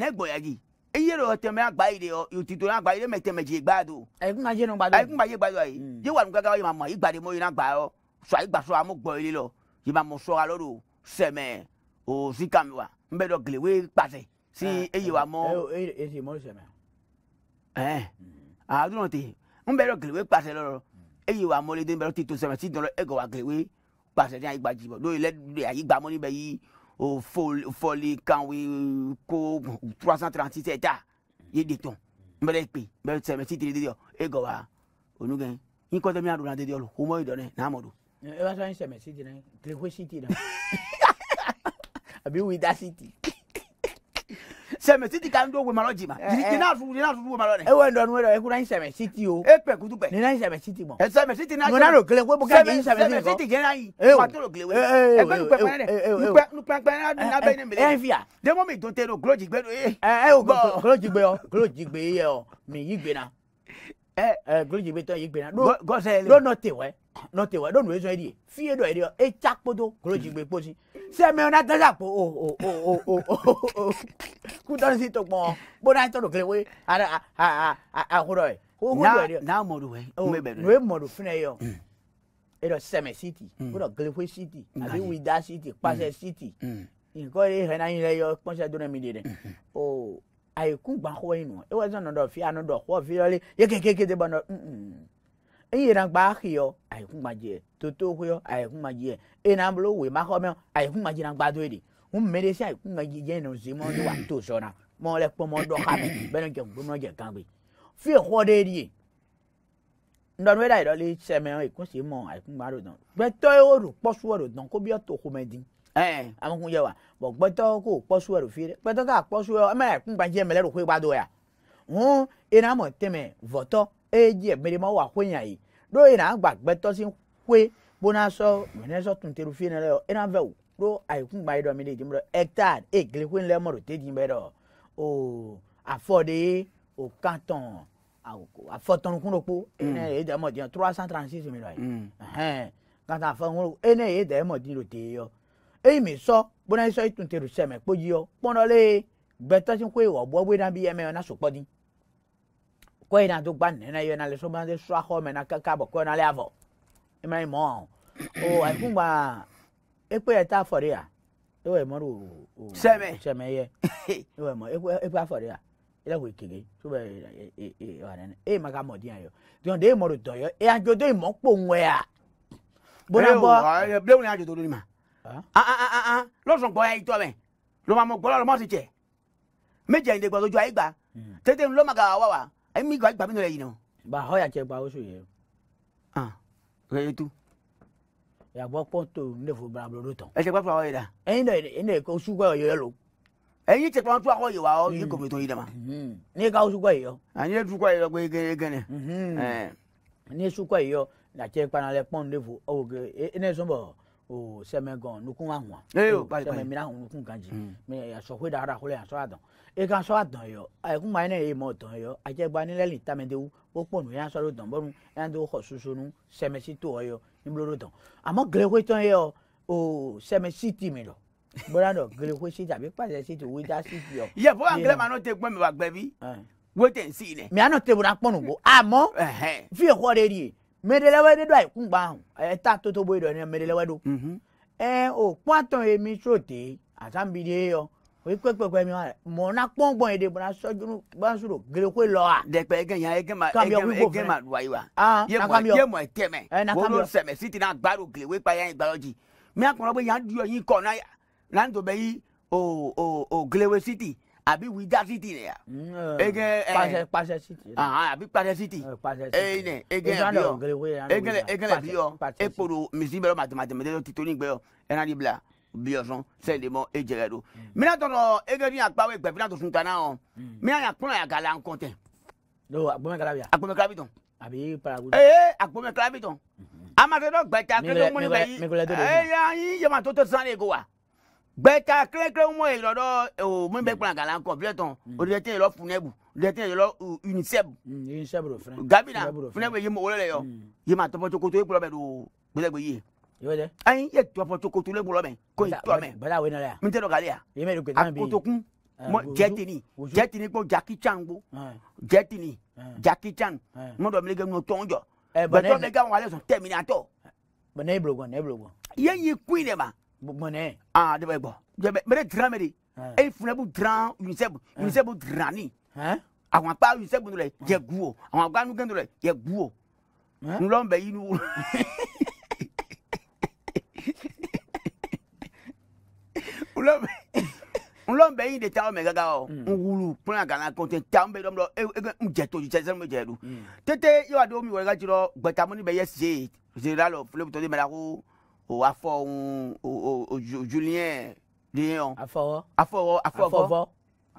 nẹ́gbọ̀ yà jì iye lọ tẹmẹ agba yi de ọ òtítọ́ náà agba yi de mẹ tẹmẹ jì gbà do. ẹkún ka jẹ nu gbàdọ. ẹkún ka jẹ gbàdọ yìí yé wà nígbà káwọn yìí máa mọ ìgbà mo yìí náà gbà yọ sọ àyè gbà sọ àmú gbọ ilé lọ yìí máa mọ sọ alọ do sẹmẹ o sí kàmi wa n bẹ dọ gèlèwé pàṣẹ sí eye wa mọ. ẹ ẹ ẹ ti mọ sẹmẹ. ẹ àdúrà tè n bẹ dọ gèlèwé pàṣẹ lọrọ eye wa mọ lédè n bẹ dọ tètò sẹmẹ sí dọrọ ẹgọ wa gèlèwé pàṣẹ ní àyè gbà jìbọ lóye lẹ fɔli kanwe ko trois cent trente six hectares ye de tɔn n bɛrɛ kpe n bɛ sɛmɛ si tiri de yɔ e gɔ wa onu gɛn n kɔtɛ min a donna de yɔ o mɔ yi dɔn n'a mɔ do. e b'a sɔrɔ an ye sɛmɛ si tiri tiri ko si tiri la a bɛ wuli da si tiri sɛmɛ siti ka n do wemalɔ ji ma jina su jina su wemalɔ dɛ. e wo ndɔnu wɛrɛ ekuna n sɛmɛ siti o. e pɛ kutu pɛ. nina n sɛmɛ siti mɔ. sɛmɛ siti n'a sɛmɛ nuna do kelen ko bukɛ k'i sɛmɛ siti kɔ. sɛmɛ siti jɛna yi. ewu ewu ewu ewu ewu ewu nukpɛnkpɛn n'a bɛ ne mele. ɛn fiya. demo mi don te do kulo jigbe do ye. ɛ ɛ o kulo jigbe yɔ kulo jigbe yɛ ɔ mi yi gbena. ɛ ɛ kulo jigbe tɔ yi gbena. gɔsɛ yɛlɛ. lɔnɔ te wɛ nɔtɛ wɛ dɔnu ezɔ yi di fie dɔ yi di etsa kpoto kolo dzigbe kposi sɛmɛ na tɛza kpo o o o o o o to kpɔn bona tɔ do kele we a a a a ko dɔ ye ko ko dɔ ye n'a mɔdo wɛ o n'o ye mɔdo fɛnɛ ye o e sɛmɛ siti o dɔ siti a bɛ siti kpasɛ siti nkɔ ye hɛnɛ yi yɛ yɔ kpɔnsɛ dɔrɔn mi de dɛ o a ye kun yi nɔ e sɔn nɔ dɔ dɔ xɔ fi yɔli de bɔ iran gba hiyo ai kuma je toto huyo ai kuma je ina blo we ma ho me ai kuma je na gba do ri un me de sai kuma je je no zimo do wa to so na mo le po mo do ka mi be no je gbo mo je kan gbe fi ho de ri ndo no dai do le se me e kun si mo ai kuma ro don gbe to o ru po su ro don ko bi o to ko me din eh àwọn kun je wa bo gbe to ko po su ro fi re gbe to ka po su o me kun ba je me le gba do ya un ina mo teme voto eji emere ma wa ko yan yi ɖo yina gbagbetɔ si kue bona sɔ mɛnɛ sɔ tunteru fi ne lɛ o ena vɛ o ɖo ayikun gba yi dɔ mi de mm. dzi mi dɔ hectare egli hoe lɛ mɔdo te dzi mi dɔ o afɔ de ye o kantɔn afɔtɔnukun do kpo ene ye dɛ mɔ diɲɛ trois cent trente six mi dɔ ye ɛhɛn kantɔn afɔnukun do ene ye dɛ mɔ diɲɛ do te ye yɔ eyi mi sɔ bona yi sɔ yi tunteru sɛmɛ kpo dzi yɔ kpɔnɔ le gbɛtɔ si kue wɔ bɔ bɔ na bi yɛ mɛ ɔna so kpɔ di ko na do gba nena yo na le so ma de swa ho me na kaka bo ko na le avo e ma mo o ai kun gba e pe ta for ya e we mo o seme seme ye e we mo e pe e for ya e la we kege so be e e, e e wa ne e ma ka mo di ayo di on de mo do yo e ajo do mo po nwe a bo na bo e ble ni ajo do ni ma ah ah ah ah lo so gbo e to me lo ma mo gbo lo mo ti che méje inde gbo lójú ayé gba tètè ń lọ màgà wá wá ẹ̀mí ìgbà gbàmínú rẹ̀ yìí nà. bá a hóyà jẹ gba oṣù yẹn. ah rẹ̀ yẹn yàgbọ́ pọ́ńtò nílẹ̀fọ̀ bàbá lọ́dọ̀ tán. ẹ ṣe àwọn yìí dà. ẹyin náà ẹyin náà oṣù gbọ́ yẹ lọ. ẹyin tẹ pọ́ńtò akọ yìí wá ọ yìí kò tó yìí dà ma. ní ká oṣù gbọ́ yìí yọ. àní ẹ dúkọ yìí lọ pé gẹ́gẹ́ ní oṣù gbọ́ yìí yọ o sɛmɛ gɔn nukun wa hɔn sɛmɛ mina hɔn nukun kan ji mɛ yasɔ hoyi dara hoyi yasɔ a dɔn e kan sɔ a dɔn yɔ ayi kuma yi ne ye mɔ dɔn yɔ a jɛ gba ni lɛli o kpɔnu yan sɔ do dɔn bɔnu yan xɔ susunu sɛmɛsi to yɔ n bolo do dɔn a ma gele tɔn yɔ o sɛmɛsi ti mi lɔ bɔra dɔ gele si tàbí pàṣẹ si ti o si ti yɔ. yɛ fo angilɛ ma n'o tɛ gbɛmi wa gbɛbi wo tɛ n si medelewe de do àìkúngba ahùn ẹta tó tó bóyá ìdọ̀ni medelewe do. ẹ o kún àtọ̀ èmi sòtè àtàǹbìdì yọ oye pẹpẹpẹ mi mọ na kpọngbọn yi de bọ na sọjú bá sọ̀rọ̀ gerekoe lọ wa. dẹpẹ ege yan ege ma ege ma do ayi wa. ye mọ ye mọ tẹmẹ wolo sẹmẹ siti na gbaro gerekoe pa yan gbaro ji mi akọrọ bẹ yan duyọ yin kọ na yan to bẹ yi o o o gerekoe siti àbí wíjà city rẹ. Mm, eh, ege ẹ eh, pàṣẹ city. Ah, ah, àbí pàṣẹ city. eyinẹ egele biyọ egele egele biyọ ekporo misi bẹrẹ matamati tẹ titori gbẹyọ ẹnadi bila biyọ sọn sẹlẹ mọ ejẹrẹ do. mina mm. tọtọ ege ni akpawo gbẹ mina tọtun tana ọ mina mm. yà kúnlọ yà gàlà nkọtẹ. agbọmọkẹlẹ bi yan. agbọmọkẹlẹ bi tán. àbí paragun. ee agbọmọkẹlẹ bi tán. Mm-hmm. amadọ gbẹta kí ló mú bẹ yí. ee yan yí yamatoto sanni ko wa gbẹta kẹrẹkẹrẹ mọ ẹ lọ́dọ̀ ọ mi bẹ mm. kpọn àgàlà kọ bilẹ tán mm. o de tẹ yẹlọ funẹbu o de tẹ yẹlọ unicef. Mm, unicef do fúnẹ. gabina fúnẹ bẹ yémo wọlé lẹ yọ yéma tọpọ cokoto ekplọ bẹ do gbẹdẹgbẹ yé. yóò dẹ. ayi yẹ tọpọ cokoto ekplọ bẹ ko yi tọ mẹ. bala awo nana ya. n tẹ dọ k'ale ya. yéma edo a kotokun mọ jẹtini jẹtini gbọ jaki can gbọ jẹtini jaki can mọ dọ mi gẹnu tọn jọ bẹtọ mi gẹnu wale sọn tẹmina tọ. bọnẹ ibulogọn ne ibulogọn. yẹ yi kun in de ma mɔnɛ aa de bɛ gbɔ jɛbɛ mɛrɛ dira mɛ de e funɛ bu dira unisɛbu unisɛbu dira ni àwọn apá unisɛbu dɔ la yɛ gu o àwọn apá nugɛ dɔ la yɛ gu o nulɔn bɛ yinu wolo. nlɔn bɛ yin de ta o mɛ gaga o nwulu kuna kana kɔnte ta n bɛ dɔn dɔn e n jɛ to jɛ sɛnɛ mi jɛ do tete yawa do mi wɛrɛ ka jirɔ gbɛtamuni bɛ yɛ se zera lɔ fule bitɔ de mɛ la ko o afọhun o o julien diyan. afọwọ afọwọ afọwọ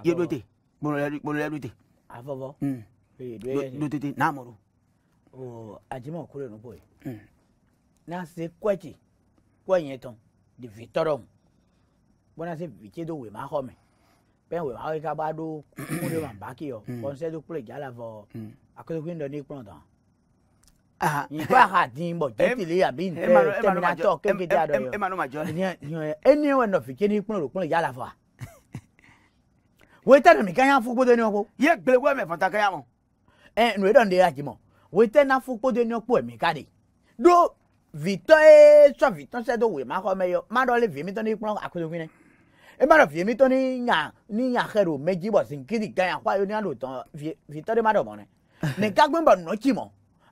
yedote gbololẹdote. afọwọ yedote naamuru. ajima kure nubo ye. n'a se kọẹti kọẹ yẹ tọn de fi tọrọ mu bọ́nà se fìtse do wèémá xɔmɛ pɛn wèémá yi ka bá do kúndé wà bá baki yọ kɔnsɛ do kple jala fɔ akutokun dɔ ní kplɔn tán nkwahati mbɔ jɛtile abi ntɛ tɛminatɔ kekede adɔ yɔ eni wɛ nɔfi kye ni kpɔnɔ kpɔnɔ yala fɔ wa wo tɛ nɔmi kanya fu kpodo ni ɔkpo. ye gbele wo mɛ fanta kanya mɔ. ɛ nu edɔn de ya jimɔ wo tɛ na fu kpodo ni ɔkpo ɛmi do vitɔ ye sɔ vitɔ sɛ do wema xɔ mɛ yɔ ma dɔ le viemi tɔ ni kplɔ akoto kwi nɛ e ma dɔ viemi tɔ ni nya ni nya xɛ do mɛ dzi bɔ sinkiri kanya kɔ ayo ni alo tɔn vitɔ de ma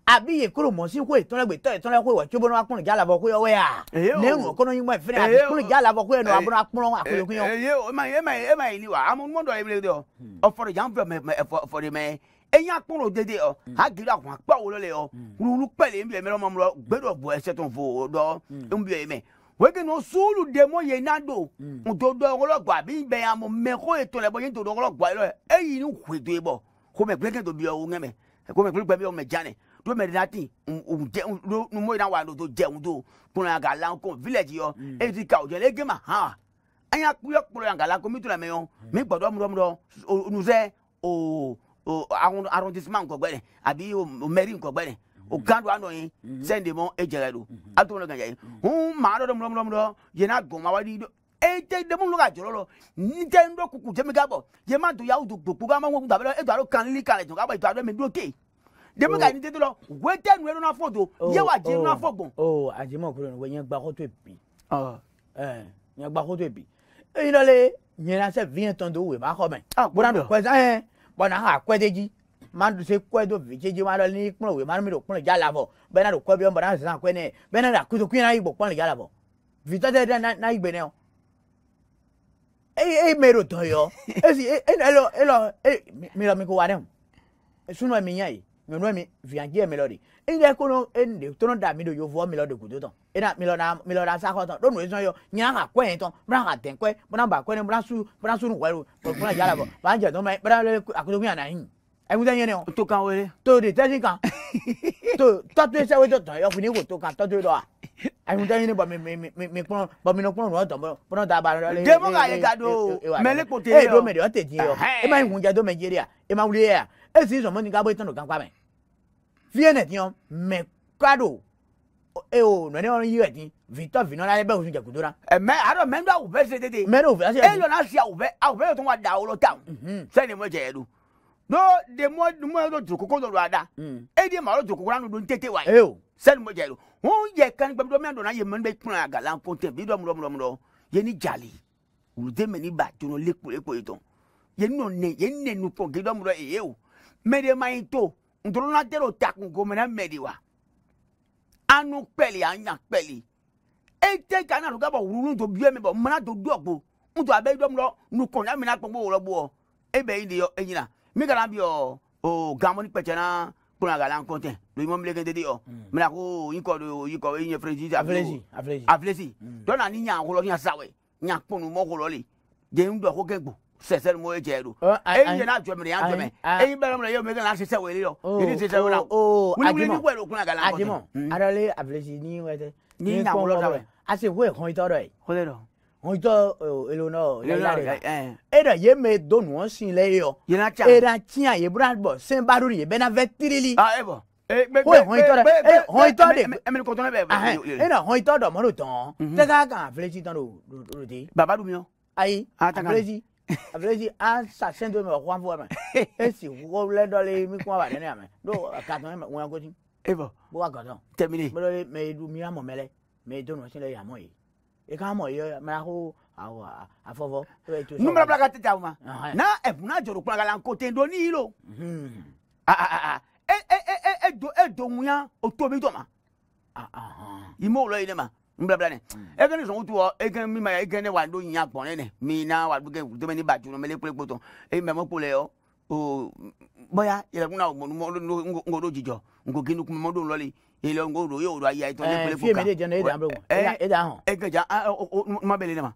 abiye koro mɔsi ko etɔnɛ gbe tɔ etɔnɛ ko wa tsobo na kun ja labɔ ko yɔ wɛya ne ŋun kɔnɔ yin ma fɛnɛ a kun ja labɔ ko yɛ nɔ a bɔra kplɔ a kun yɔ kun yɔ. ee ni wa amu mɔ dɔ ye bilen dɛ ɔfɔri yan fɛ mɛ ɛfɔ ɔfɔri mɛ eya kpɔnɔ dede ɔ ha giri a kun demo ye na do ntodo ɔgɔlɔgba bi bɛn amu mɛ ko etɔ lɛ bɔ yen ntodo ɔgɔlɔgba yɛ lɔ eyi ni hwedo ye bɔ ko mɛ gbɛgɛ do bi ɔ wo ŋɛ ko mɛ gbɛgɛ bi ɔ mɛ ja do mɛ dati numu yina wa do jɛun do kpɔnɔ yan ka lan ko village yɔ e mm. ti ka o jɛ le gema hã an y'a kuyɔ kpɔnɔ yan ka lan ko mi tora mɛ yɔ mi gbɔdɔ murɔmurɔ o nusɛ o o arrondissement nkɔgbɛ dɛ abi o mairie nkɔgbɛ dɛ o gan do anɔ ye sɛn de mɔ e jɛgɛ do a t'o lɔ gɛnjɛ ye hun maa dɔ dɔ murɔmurɔmurɔ yen n'a gɔn ma wa di ete demu lu ka jɔlɔ lɔ n tɛ n dɔ kuku jɛmi ka bɔ yɛma do yawu do gbogbo ka ma ŋun gbàgbɛ lɔ e do alo kan lili kan lɛ jɔ ka bɔ e do alo mi do ke dèmí ka oh. ní tètè lọ wé tẹ nu ẹnu afọ do oh, yé wà jẹ nu afọ oh. gbọn. o àjẹmọ kúrò ní wẹ yẹn gba kótó èbì ah. eh, yẹn gba kótó èbì èyí lọ lé yẹn lọ sẹ fiyẹn tán tó wẹ má kọ mẹ. bọ́dà dọ̀ pẹ̀sẹ̀ ẹ̀ bọ́dà hà kọ́ẹ́dẹ́jì má dùn sí kọ́ẹ́ tó fi jẹjẹ má lọ ní kúnlọ̀ wẹ má mi lò kúnlọ̀ já labọ̀ bẹ́ẹ̀ náà kọ́ bí wọn bọ́dà sàn kọ́ẹ́ náà bẹ́ẹ̀ náà lò kúnlọ̀ kúnlọ̀ já labọ̀ vitɔtɛ dɛ na na yi gbɛnɛ o eyi eyi mɛ do tɔn yɔ esi e e lɔ e lɔ e mi lɔ mi ko wa dɛ o sunu mi nya yi nyɔnua mi vianjie mi lɔ de eyi de ko no ene tɔnɔ da mi do yovoɔ mi lɔ de kutu ena mi lɔ da mi lɔ da sakɔ tɔn ɖo nu esɔn yɔ nyina ha kɔɛ tɔn bena ha tɛn kɔɛ bena ba kɔɛ ne bena su bena su nu kɔɛ do bena yala bɔ bena jɛ tɔn mɛ bena lɛ akutokun yana yin ɛkutɛ yɛn ne o. to kan wele. to de tɛsi kan to tɔtɔ sɛwé tɔ tɔn yɔfini ko to kan tɔtɔ dɔ wa ɛkutɛ yɛn ne bɔ mi mi mi mi kpɔn bɔ mi kpɔn nɔ tɔn bɔn da ba lɛ. demo ka ye ka do e, e, e, mɛlɛ kote yɛ o. e ye do mɛ de ɔ tɛ tiɲɛ yɔ e ma ɲi kun jɛ do mɛ jeli ya e ma wuli yɛ ya esi zɔn mɔni gabɔ itɔn do gan kpamɛ fie nɛ tiɲɔ mɛ kura e o nɔni ɔrɔn yi wɛ ti vinola vinɔ la bɛ osun jɛ kudo la. ɛ e mɛ a dɔn n bɛ awo se tete. mɛ n'o fɛ se yɛrɛ. e lɔnna si awo bɛɛ awo bɛɛ tɔn ka da wolo tan. Mm-hmm. sani mo jɛ yɛ e do n'o de mo mo yɛrɛ do koko dɔ do a da. Mm. e de ma yɛrɛ do koko la do n tete wa e ye. sani mo jɛ yɛ do n yɛ kani gbɛmudɔ mɛ dɔnna ye mɛ n bɛ kuna galan kɔntɛ bi dɔ mulɔ mulɔ mulɔ ni jali wulute mɛ ni ba jono lekule koye tɔn yɛ ni nɔ ne yɛ ni nɛ nupɔ gidɔ mulɔ eye o mɛde ma yi to ntorona tɛ do takun gomina mɛde wa anu kpɛli anya kpɛli e tɛ ka na do ka bɔ wulu to bie mi bɔ mana to du ɔgbo ŋutɔ abe dɔm lɔ nukɔnya mina kpɔn b'o lɔ bɔ e bɛ yi de yɔ e nyina mi kana bi yɔ o gamoni kpɛtɛ na kuna gala kɔntɛ lóyún mɔ mileke tete yɔ mina ko yi kɔ do yi kɔ e ɲɛ filesi afilesi afilesi dɔnna ni nya wɔlɔ nya sawɛ nya kpɔnu mɔ wɔlɔ le jɛn ko kɛ sɛsɛ mo ye jɛ do oh, eyi yɛn n'a jɔ mɛ yan jɔ mɛ eyi bɛrɛ mɛ yɛn mɛ kana sɛsɛ wele yɔ yiri sɛsɛ wele oh, oh, wuli ni wɛrɛ kunna ka la kɔtɔ. ajimɔ hmm. adale abirisi ni wɛrɛ ni ɲakolo dɔ ase wo ye hɔnyitɔ dɔ ye. hɔnyitɔ dɔ hɔnyitɔ elonɔ lɛla de la eh, eh. E, e da ye mɛ do nuwɔ sin lɛ yɔ e da tiɲɛ eh, ye bura bɔ sɛnbaro ye bɛ na fɛ tirili. ɛ bɔn ko hɔnyitɔ dɛ e hɔnyitɔ de ɛmini kɔtɔn bɛ bɛ e na hɔnyitɔ dɔ mɔdo tɔn mhm. tɛ k'a kan filɛsi tɔn do do de. baba dun yɔ. a filɛsi abiriji an sasɛn do mi wa kwan fɔ mɛ esi wɔlɛ dɔ le mi kuma ba nɛnɛ yamɛ do katɔn mɛ ŋun ya ko ti. e bɔ bó wa katɔn. tɛmini. n bolo mɛ edu mi amɔ mɛ lɛ mɛ edo nɔ si lɛ yamɔ ye e ka mɔ ye mɛ a ko awɔ a fɔfɔ. numuna bila ka tɛ ta o ma n'a ɛbuna jɔrɔ kunnakala kote do ni yiro. aa e e e e do e do ŋuya o tobi dɔ ma. i m'o lɔ ye ne ma nblabla ne eke ne sɔn wotɔ eke mi ma eke ne wa do nya gbɔn ne mi na wa do ke tɛmɛ ni batu mele kple kpɔtɔ eyi mɛ mɛ kpɔlɛ yɔ o bɔya yɛlɛkun na mɔ numu ŋgo do jijɔ ŋgo kinu kuma mɔ do lɔli ele ŋgo do yɔ do ayi ayi tɔ ne kple kuka fiye mi de jɛn na e da n bɛ ŋɔ e da hɔn eke ja o o ma bɛ le ne ma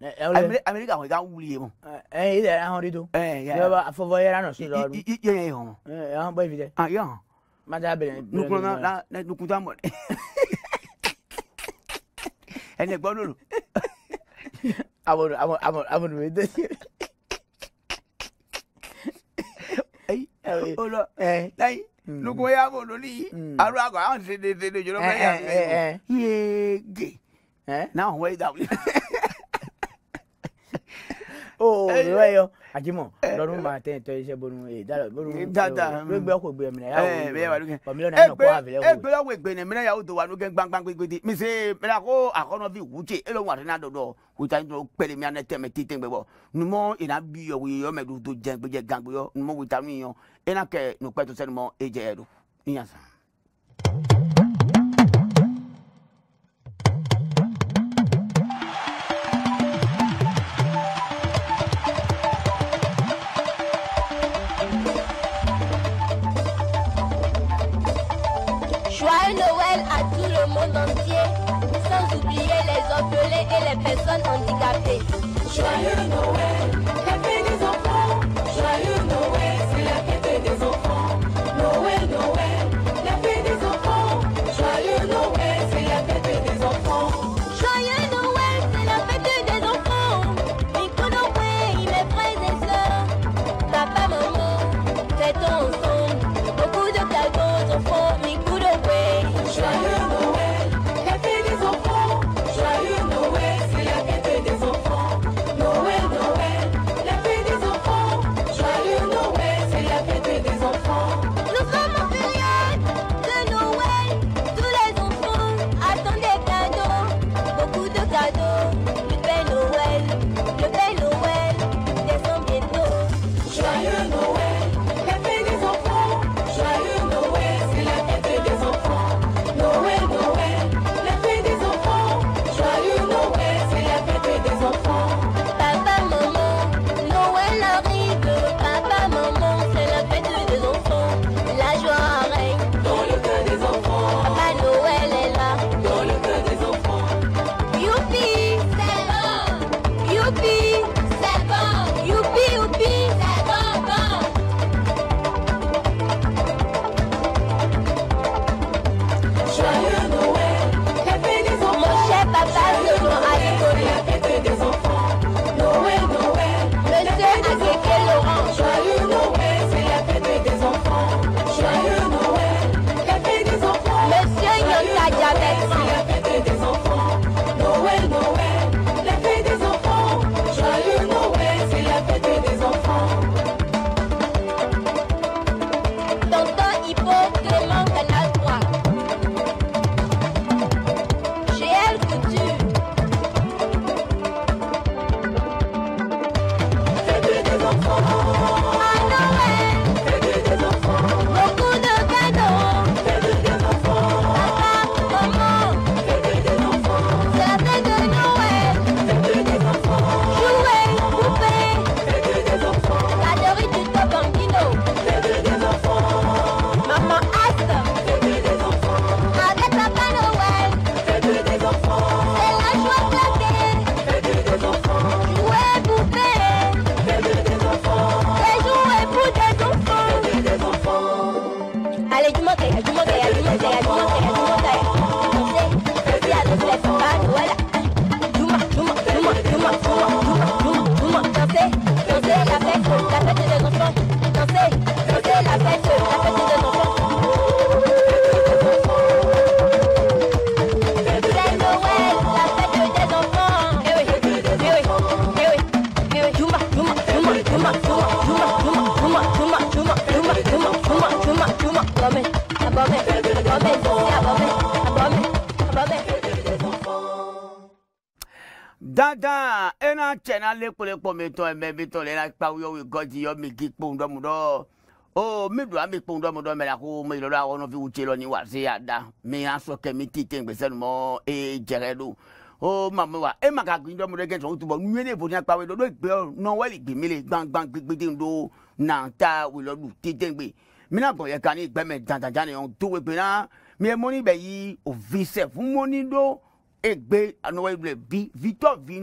amerika hɔn i ka wuli ye mɔ ɛ e da hɔn de do yɔrɔ afɔfɔ yɛrɛ nɔ si lɔ i yɛn ye hɔn mɔ ɛ hɔn bɔ ifi dɛ ah yɛ hɔn ma da bɛrɛ nukuntan mɔ dɛ ẹni ẹ̀gbọ́n lòlù àwọn àwọn àwọn àwọn ònùmí tó ṣe. ó lọ láyé lukun ya mo ni. arú àgọ àwọn ti ṣe ṣe jọlọ fẹ yà yéé gè náà wọ́n yí dàbí o rọ ẹyọ àjẹmọ lọdún bá tẹ tọ iṣẹ bonu ìdálọ bonu gbẹgbẹ ọkọ gbẹ mìíràn yàwó ọmọlẹ náà kọ àbẹlẹ wò. ẹgbẹ ọkọ gbẹ mìíràn yàwó tó wà ló gẹ gbangban gbẹgbẹdẹ mise mìíràn ko akọnọ bi wúche ẹ lọ wọn àtẹnà dọdọ wúta ní pẹlẹ mi àná tẹmẹ tètè gbẹ bọ numọ ìná bí yọ wòye yọ mẹ tó jẹ gbẹjẹ gàngbẹ yọ numọ wúta mi yàn ẹ náà kẹ nùpẹ tó sẹni mọ ẹ jẹ ẹ do ìyànsán. sans oublier les orphelins et les personnes handicapées. Joyeux Noël tsena le kple kpɔmetɔ emebitɔ le la kpa yɔ wi gɔdzi yɔ mi ki kpɔn dɔmu dɔ o mi do ami kpɔn dɔmu dɔ mɛ la ko mi lɔ la wɔnɔfi wutsi lɔ ni wa se ya da mi hã sɔ kɛ mi ti te gbèsè numɔ eye dzɛrɛ do o mamu wa e ma ka gbin dɔmu ɖe gɛ sɔn tubɔ nuyɛ ne bonyɛ kpa wi do do gbɛ nɔwɛli gbemi le gbangban gbigbiden do nanta wulɔ du tete gbe mina gbɔnyɛ kan ni gbɛmɛ dantajan ne yɔn to wegbe na mi e mɔni bɛ yi o vi sɛ fún mɔni do egbe anọwọ ibi vitɔ vi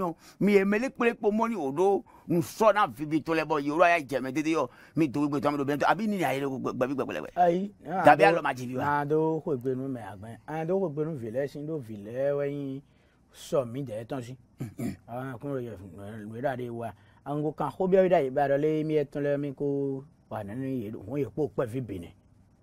mi emele kpelekpo mɔni o do nusɔ na vivi to lɛ bɔ yorɔ ya jɛmɛ tete yɔ mi dogo gbɛtɔ mi do bɛntɔ abi ni ayɛlɛ gbabi gbagbɛlɛ. ayi dabi alɔ ma jibi wa. do ko gbenu mɛ agbɛn naa do ko gbenu vilɛ si do vilɛ wɛnyi sɔmi dɛ tɔn si. ɔn hmm, hmm. ah, kun yɛ wɛrɛ de wa an ko kan ko bɛɛ bɛ da yi ba dɔ lɛ mi yɛ e tɔn lɛ mi ko wa nani yɛ do n ko yɛ k'o kpɛ fi bene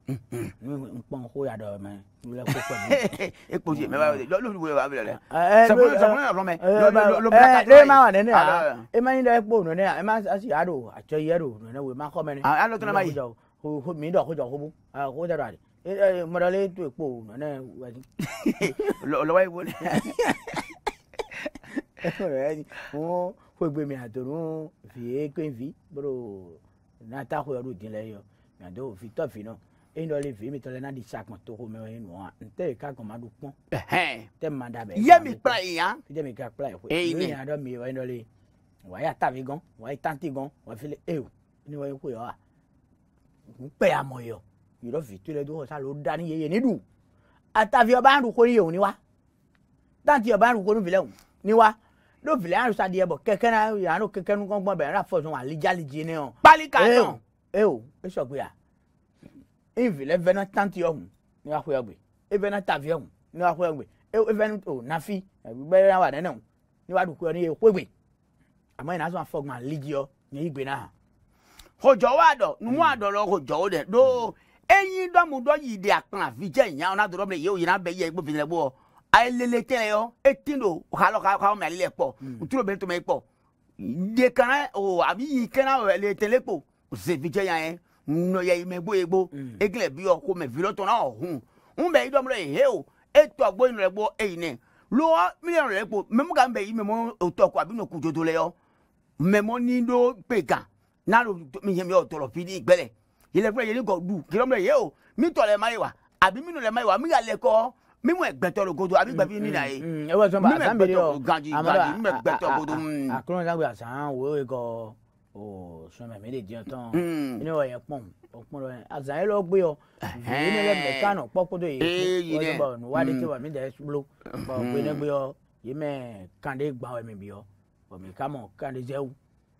nkpɔn ko ya dɔ mɛ wulɛ ko fɛ mi. e kpɔn si mɛ b'a wele lɔlu wele b'a wele dɛ. safunɛ safunɛ yɛrɛ fɔlɔ mɛ. ne ma wa nɛnɛ yan e ma ɲin dɛ kpɔn nɛnɛ yan e ma a sigi a do a cɛ yɛ do nɛnɛ o ma kɔ mɛ nɛ. a y'a lɔ tɛnɛ ma ye. ko ko min dɔ ko jɔ ko bu aa ko tɛ dɔ a de ee mɔdɔle to kpɔn nɛnɛ wali. lɔbɔ y'i wele. n ko ko gbemi a toro fi ye ko in fi bolo n'a ta ko yɛrɛ o di la yɔ mɛ a dɔw fi tɔ fi náà eyín lọ lè fi mi tọ́lẹ̀ náà di sàkùn tó kó mẹ́wọ́ yín nù wa ntẹ́ yìí ká kàn má dùn pọ́n. tẹ́ mi máa dabẹ̀. yé mi kpla yìí ya. fíjẹ́ mi ká kpla yìí koyi eyín yàrá dọ́ mi yìí wáyé lọ́lẹ̀ wáyé àtàwé gan wáyé tàǹtì gan wáyé fílẹ̀ ewu ni wáyé kó yọ wa. n pẹ́ ya mọ̀ yọ yìí lọ fi tó lẹ́dọ̀ ọ̀sán ló da ní yeye nídùú àtàwé ọba àrùn kò ní yẹ̀wò ni wa tàǹtì ọba àrùn kò ní filẹ̀ ni wa ló filẹ̀ àrùn sadi ẹ̀bọ̀ kẹ̀kẹ́ náà yàrá kẹ̀kẹ́ nu gbọ́ngbọ́n bẹ̀rẹ̀ àfọ̀sùn àlíjálíjì ni ọ. pálí kàdán evile vena tanti ọhún ní wàá hó ẹgbẹ evena tàfi ọhún ní wàá hó ẹgbẹ evena ò nàfi ẹgbẹ náà wà nẹnẹ ọhún ní wàá dùkú ẹ ní èkó ẹgbẹ àmọ́ ìnáwó sọ fọgbọn àlejò ní ìgbé náà. hòjọ́ wa dọ̀ numu àdọ̀ lọ hòjọ́ o dẹ̀ dó eyín dọ́mudọ́ yìí di àkàn àfijẹ́ ìyá ọ̀nà dọ̀rọ̀ bẹ̀rẹ̀ yìí òyìnbá bẹ̀ yẹ gbọ́ fìlẹ̀ bọ́ ayélélé tẹ́lẹ̀ yọ etí ló kálọ̀ káwọn mi àlélẹ̀ pọ̀ ntúrò bẹ́ẹ̀ tó mẹ́ pọ̀ dekana o àbí yìí kẹ́nà ẹ̀ lè tẹ́lẹ̀ pọ̀ òsèfijẹ́ yàn yẹn nɔya yi mɛ gbɔ egbo egilɛ bi yɔ ko mɛ vi lɔtɔ na ɔhun n bɛ idɔm lɛ he o etɔ gbɔ yin lɛ gbɔ eyi nɛ lɔ miliyɔn lɛ gbɔ mɛmu ka n bɛ yi mɛmu otɔ ko a bi n'o kudodo lɛ yɔ mɛmu ni do pe gan n'alo mi yɛ mi yɔ tɔlɔ fi di gbɛlɛ yɛlɛ fɛnɛ yɛli gɔ du kidɔm lɛ he o mi tɔ lɛ ma ye wa àbí mi nù lɛ ma ye wa mi yà lɛ kɔ mímú ẹgbẹtọ ló godo àbí gbàbí nínà yìí mímú ẹgbẹtọ ganji ganji mímú ẹgbẹtọ godo. àkúrò o sọmọ méjèèjì ọtán inú ọyẹ pọn ọpọn rẹ àzàyẹ lọ gbé ọ ìlú nílẹ mẹkánù pọkúdọ yìí ọjọ bọ ọnù wádìí tí hmm. wà mí dẹ ló bọ gbé ní gbé ọ yìí mẹ kàndé gbà ọ ẹmí bí ọ ọmọ ìkámọ kàndé jẹun.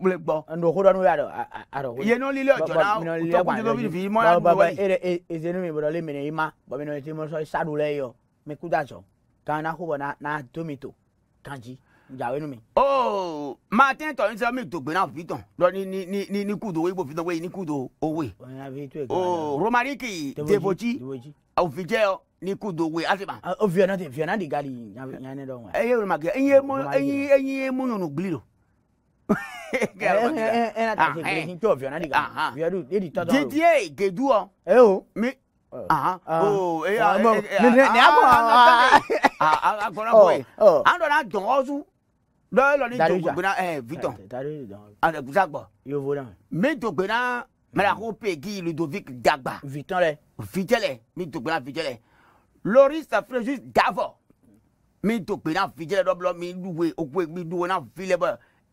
wòle gbɔ. ndo ko dɔɔni bɛ yan dɛ. yen n'o lili ɔjɔ la o tɔ kun tɛ tobi fi mɔ yan nuwɔ ye. ere ezeni e mi bɔdɔ le minɛ i ma bɔn minɛ ti mɔsɔn e sadu la yɔ mɛ kuta sɔn kan na ko bɔ na na tomi to kan ji jawe nu mi. ooo oh, maa tẹ́ tọ̀ ní sọ mi tó gbéná fi tán lọ ní ní ní ní ní kudo wo ibo fi tán wo ní kudo owó. E ooo oh, romariki deboji òfìjẹ́ ọ ní kudo wo asiba. o fiyana de fiyana de gali ɲani dɔn wa. e ye romariki e ye mun e ye mun yɔnu gbili lo didie geduɔ. eyo. mi o ee ni a bɔra a bɔra bɔ ye an dɔ na jɔn ɔsu lɔɔri lɔri jɔn gbena ɛɛ vitɔn a lɛ gusa gbɔ mi jɔn gbena mɛlako pegi ludovic dagba vitɔn lɛ vitɔn lɛ mi jɔn gbena vitɔn lɛ lori safinɛ ju davɔ mi jɔn gbena vitɔn lɛ dɔ bila mi duwe o ko mi duwe na vilɛ bɔ.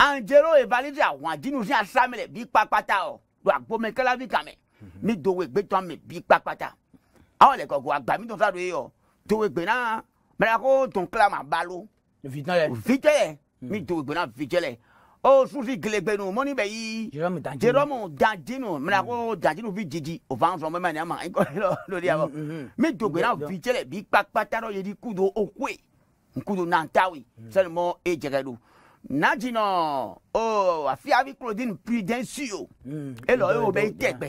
anjero evalidi àwọn àdínúsí asámilẹ bí pápátá ọ lọ àgbọmẹkẹlábí kàmẹ mi dowe gbẹtọ mi bí pápátá àwọn lẹ kọkọ àgbà mi tó fà lóye ọ dowe gbẹna mẹlẹkọ tó ń kílà máa bá lọ. vitẹlẹ vitẹlẹ mi dowe gbẹna vitẹlẹ o sufi gelegbenu mọni bẹ yi jeromu dandinu mẹlẹkọ dandinu fi jiji o fan sọn mẹmẹ ní a ma n kọ lórí àwọn mm, mm, mm. mi dowe gbẹna vitẹlẹ bí pápátá lọ yẹ di kudo okoye kudo nantawe sani mọ e jẹgẹ do najinɔ o afi afi klodin E elɔ ewo bɛ itɛgbɛ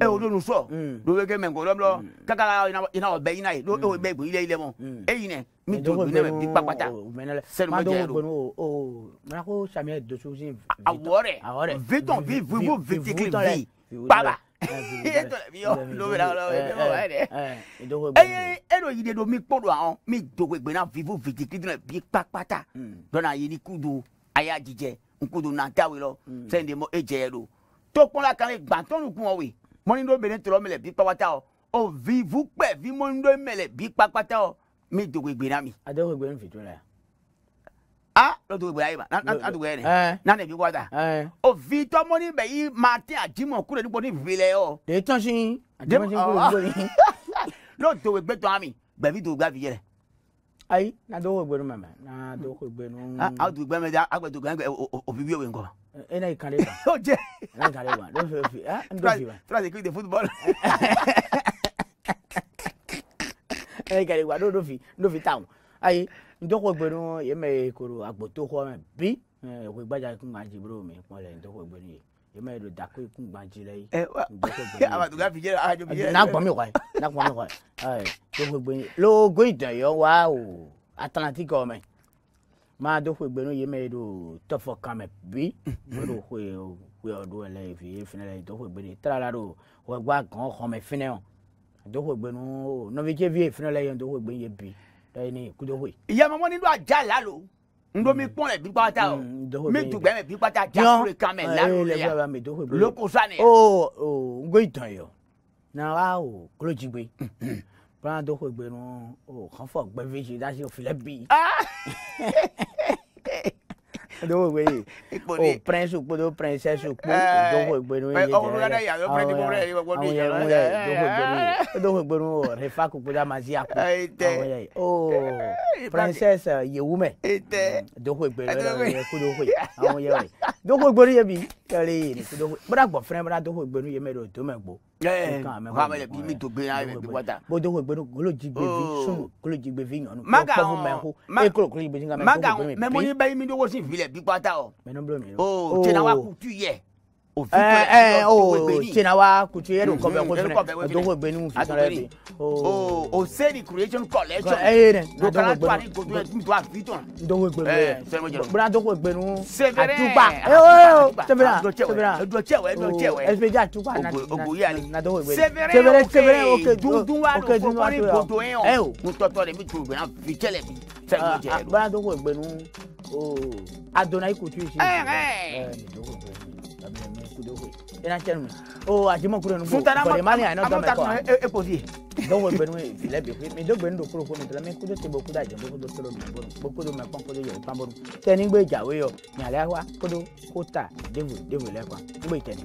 ewo do nusɔ do bɛ kɛ mɛ nkɔlɔ blɔ kaka ina o bɛ ina ye do ewo bɛ gbɛ ilé ilé mɔ eyi nɛ mi to bi ne mɛ bi kpakpata sɛnumɔ jɛ do. mɛ ko samiya doso sin. awɔrɛ vitɔn vi vi vo vitikili vi baba eye eɖo yi de do mi kpɔ do ahɔn mi dogo gbena vivo vidi kidina bi kpakpata dɔna yi ni kudo aya jijɛ nkudo nata wi lɔ sɛn de mɔ edze yɛ do tó kpɔla kan le gbãtɔnu kun wɔ wi mɔni do bene tɔlɔ mi le bi kpakpata wɔ o vivu kpɛ vi mɔni do mi le bi kpakpata wɔ mi dogo gbena mi. adéwòye gbẹ̀rún fìtúrà yà ah lọ tó gbẹyà yìí ma n'a tó gbẹyà yìí n'a nà bí wá ta o vi tọmọni bẹ yìí ma tẹ a dì mọ kúrò níbo ní vilẹ yọ. de tọ́sí dẹ́mọ̀sí kúrò níbo yìí. lọ tó gbẹ tọ́ àmì bẹ̀bí tó gbà fi yẹrẹ. ayi n'a dọgọ gbẹnu mẹmẹ n'a dọgọ gbẹnu. aw tó gbẹmẹ dẹ aw tó gbẹmẹ o bi wiyewo yen kɔ. e n'a y'i kan de ban. o jɛ. n'a y'i kan de ban don fi ah n don fi ban. tura de kiri de football. n'a y'i kan de ban don fi don fi t'anw ayi ntoko gbenu yeme koro agboto xɔme bi ko gbadza kun gbanji bro mi kpɔn le ntoko gbenu ye yeme do dako kun gbanji le yi. ɛ amadu ka fiyɛ ajo fiyɛ. n'a gbɔn mi kɔɛ n'a gbɔn mi kɔɛ ɛ ntoko gbenu logo idɔyɔ wa o atlantique ɔmɛ ma doko gbenu yeme do tɔfɔ kamɛ bi o do ko ye o ko ye o do ɛlɛ fi ye fɛnɛ lɛ ntoko gbenu tara la do o gba gan xɔmɛ fɛnɛ o ntoko gbenu nɔvi tsevi ye fɛnɛ lɛ ye ntoko gbenu ye bi ẹni kújọ wẹ. ìyá mọmọ nínú ajá lálọ ndomi kpọn mm. lẹ bipata o mm, mi tugbẹ mẹ bipata jakure kan mẹ lalo le ya loko sani. o o n ko itan yọ na wa o koloji gbe bana dọ ko gbẹnu o kan fọ gbẹfẹ si dasi o filẹ bi do we o prince ko do princess ko do ko gbenu ye o ru na ya do prince ko re wo do ya do ko gbenu do ko gbenu o re fa ko da ma zia ko o princess ye wume do ko gbenu re ko do ko àwọn ye do bi kẹrì ní tó dókòó bọ́dà gbọ̀ fẹ́rẹ́ bọ́dà tó kò gbénu yé mẹ́rin òtó mẹ́gbó. ẹẹ nǹkan mẹ́rin bí mi tó gbé náà bí wọ́tà. bó tó kò gbénu kóló jí gbé fi sùn kóló jí gbé fi yànnú. maga ọ̀hún maga ọ̀hún mẹ́mọ́ ní báyìí mi dókòó sí ìfilẹ̀ bí pátá ọ̀. mẹ́nu bílọ̀ mi rò. o tí náà wà kú tú yẹ ɛɛ o tinawa kutuyɛri kɔfɛ kɔfɛ dogo gbɛni fi sɔrɔ yen bi. o se ni creation collection. ɛɛ dɛ dogo gbɛni dogo gbɛni bura dogo gbɛni atuba ɛɛ tebira tebira ɛsipɛji atuba na dogo gbɛni tebere tebere oke dun oke dun wa to yan ɛɛ o. Eh, mutɔtɔ de mi tu gbɛna fi cɛlɛ bi. bura dogo gbɛni o adona ikutu yi si ina kyɛn mu o adima kuro nugu kɔlɛmani a n'o dɔn bɛ kɔ e ko di. dɔw bɛ gbɛnu filɛ bi mi dɔw gbɛnu don kuro ko mi tɛlɛ mi kudo te bɔ kudo ajɛ bɔ kudo tolo mɛ bɔrɔ bɔ kudo mɛ kɔn kudo yɛrɛ pan bɔrɔ tɛ ni gbɛ jawe yɔ nyalɛ wa kudo ko ta devu devu lɛ kuwa n gbɛ tɛ ni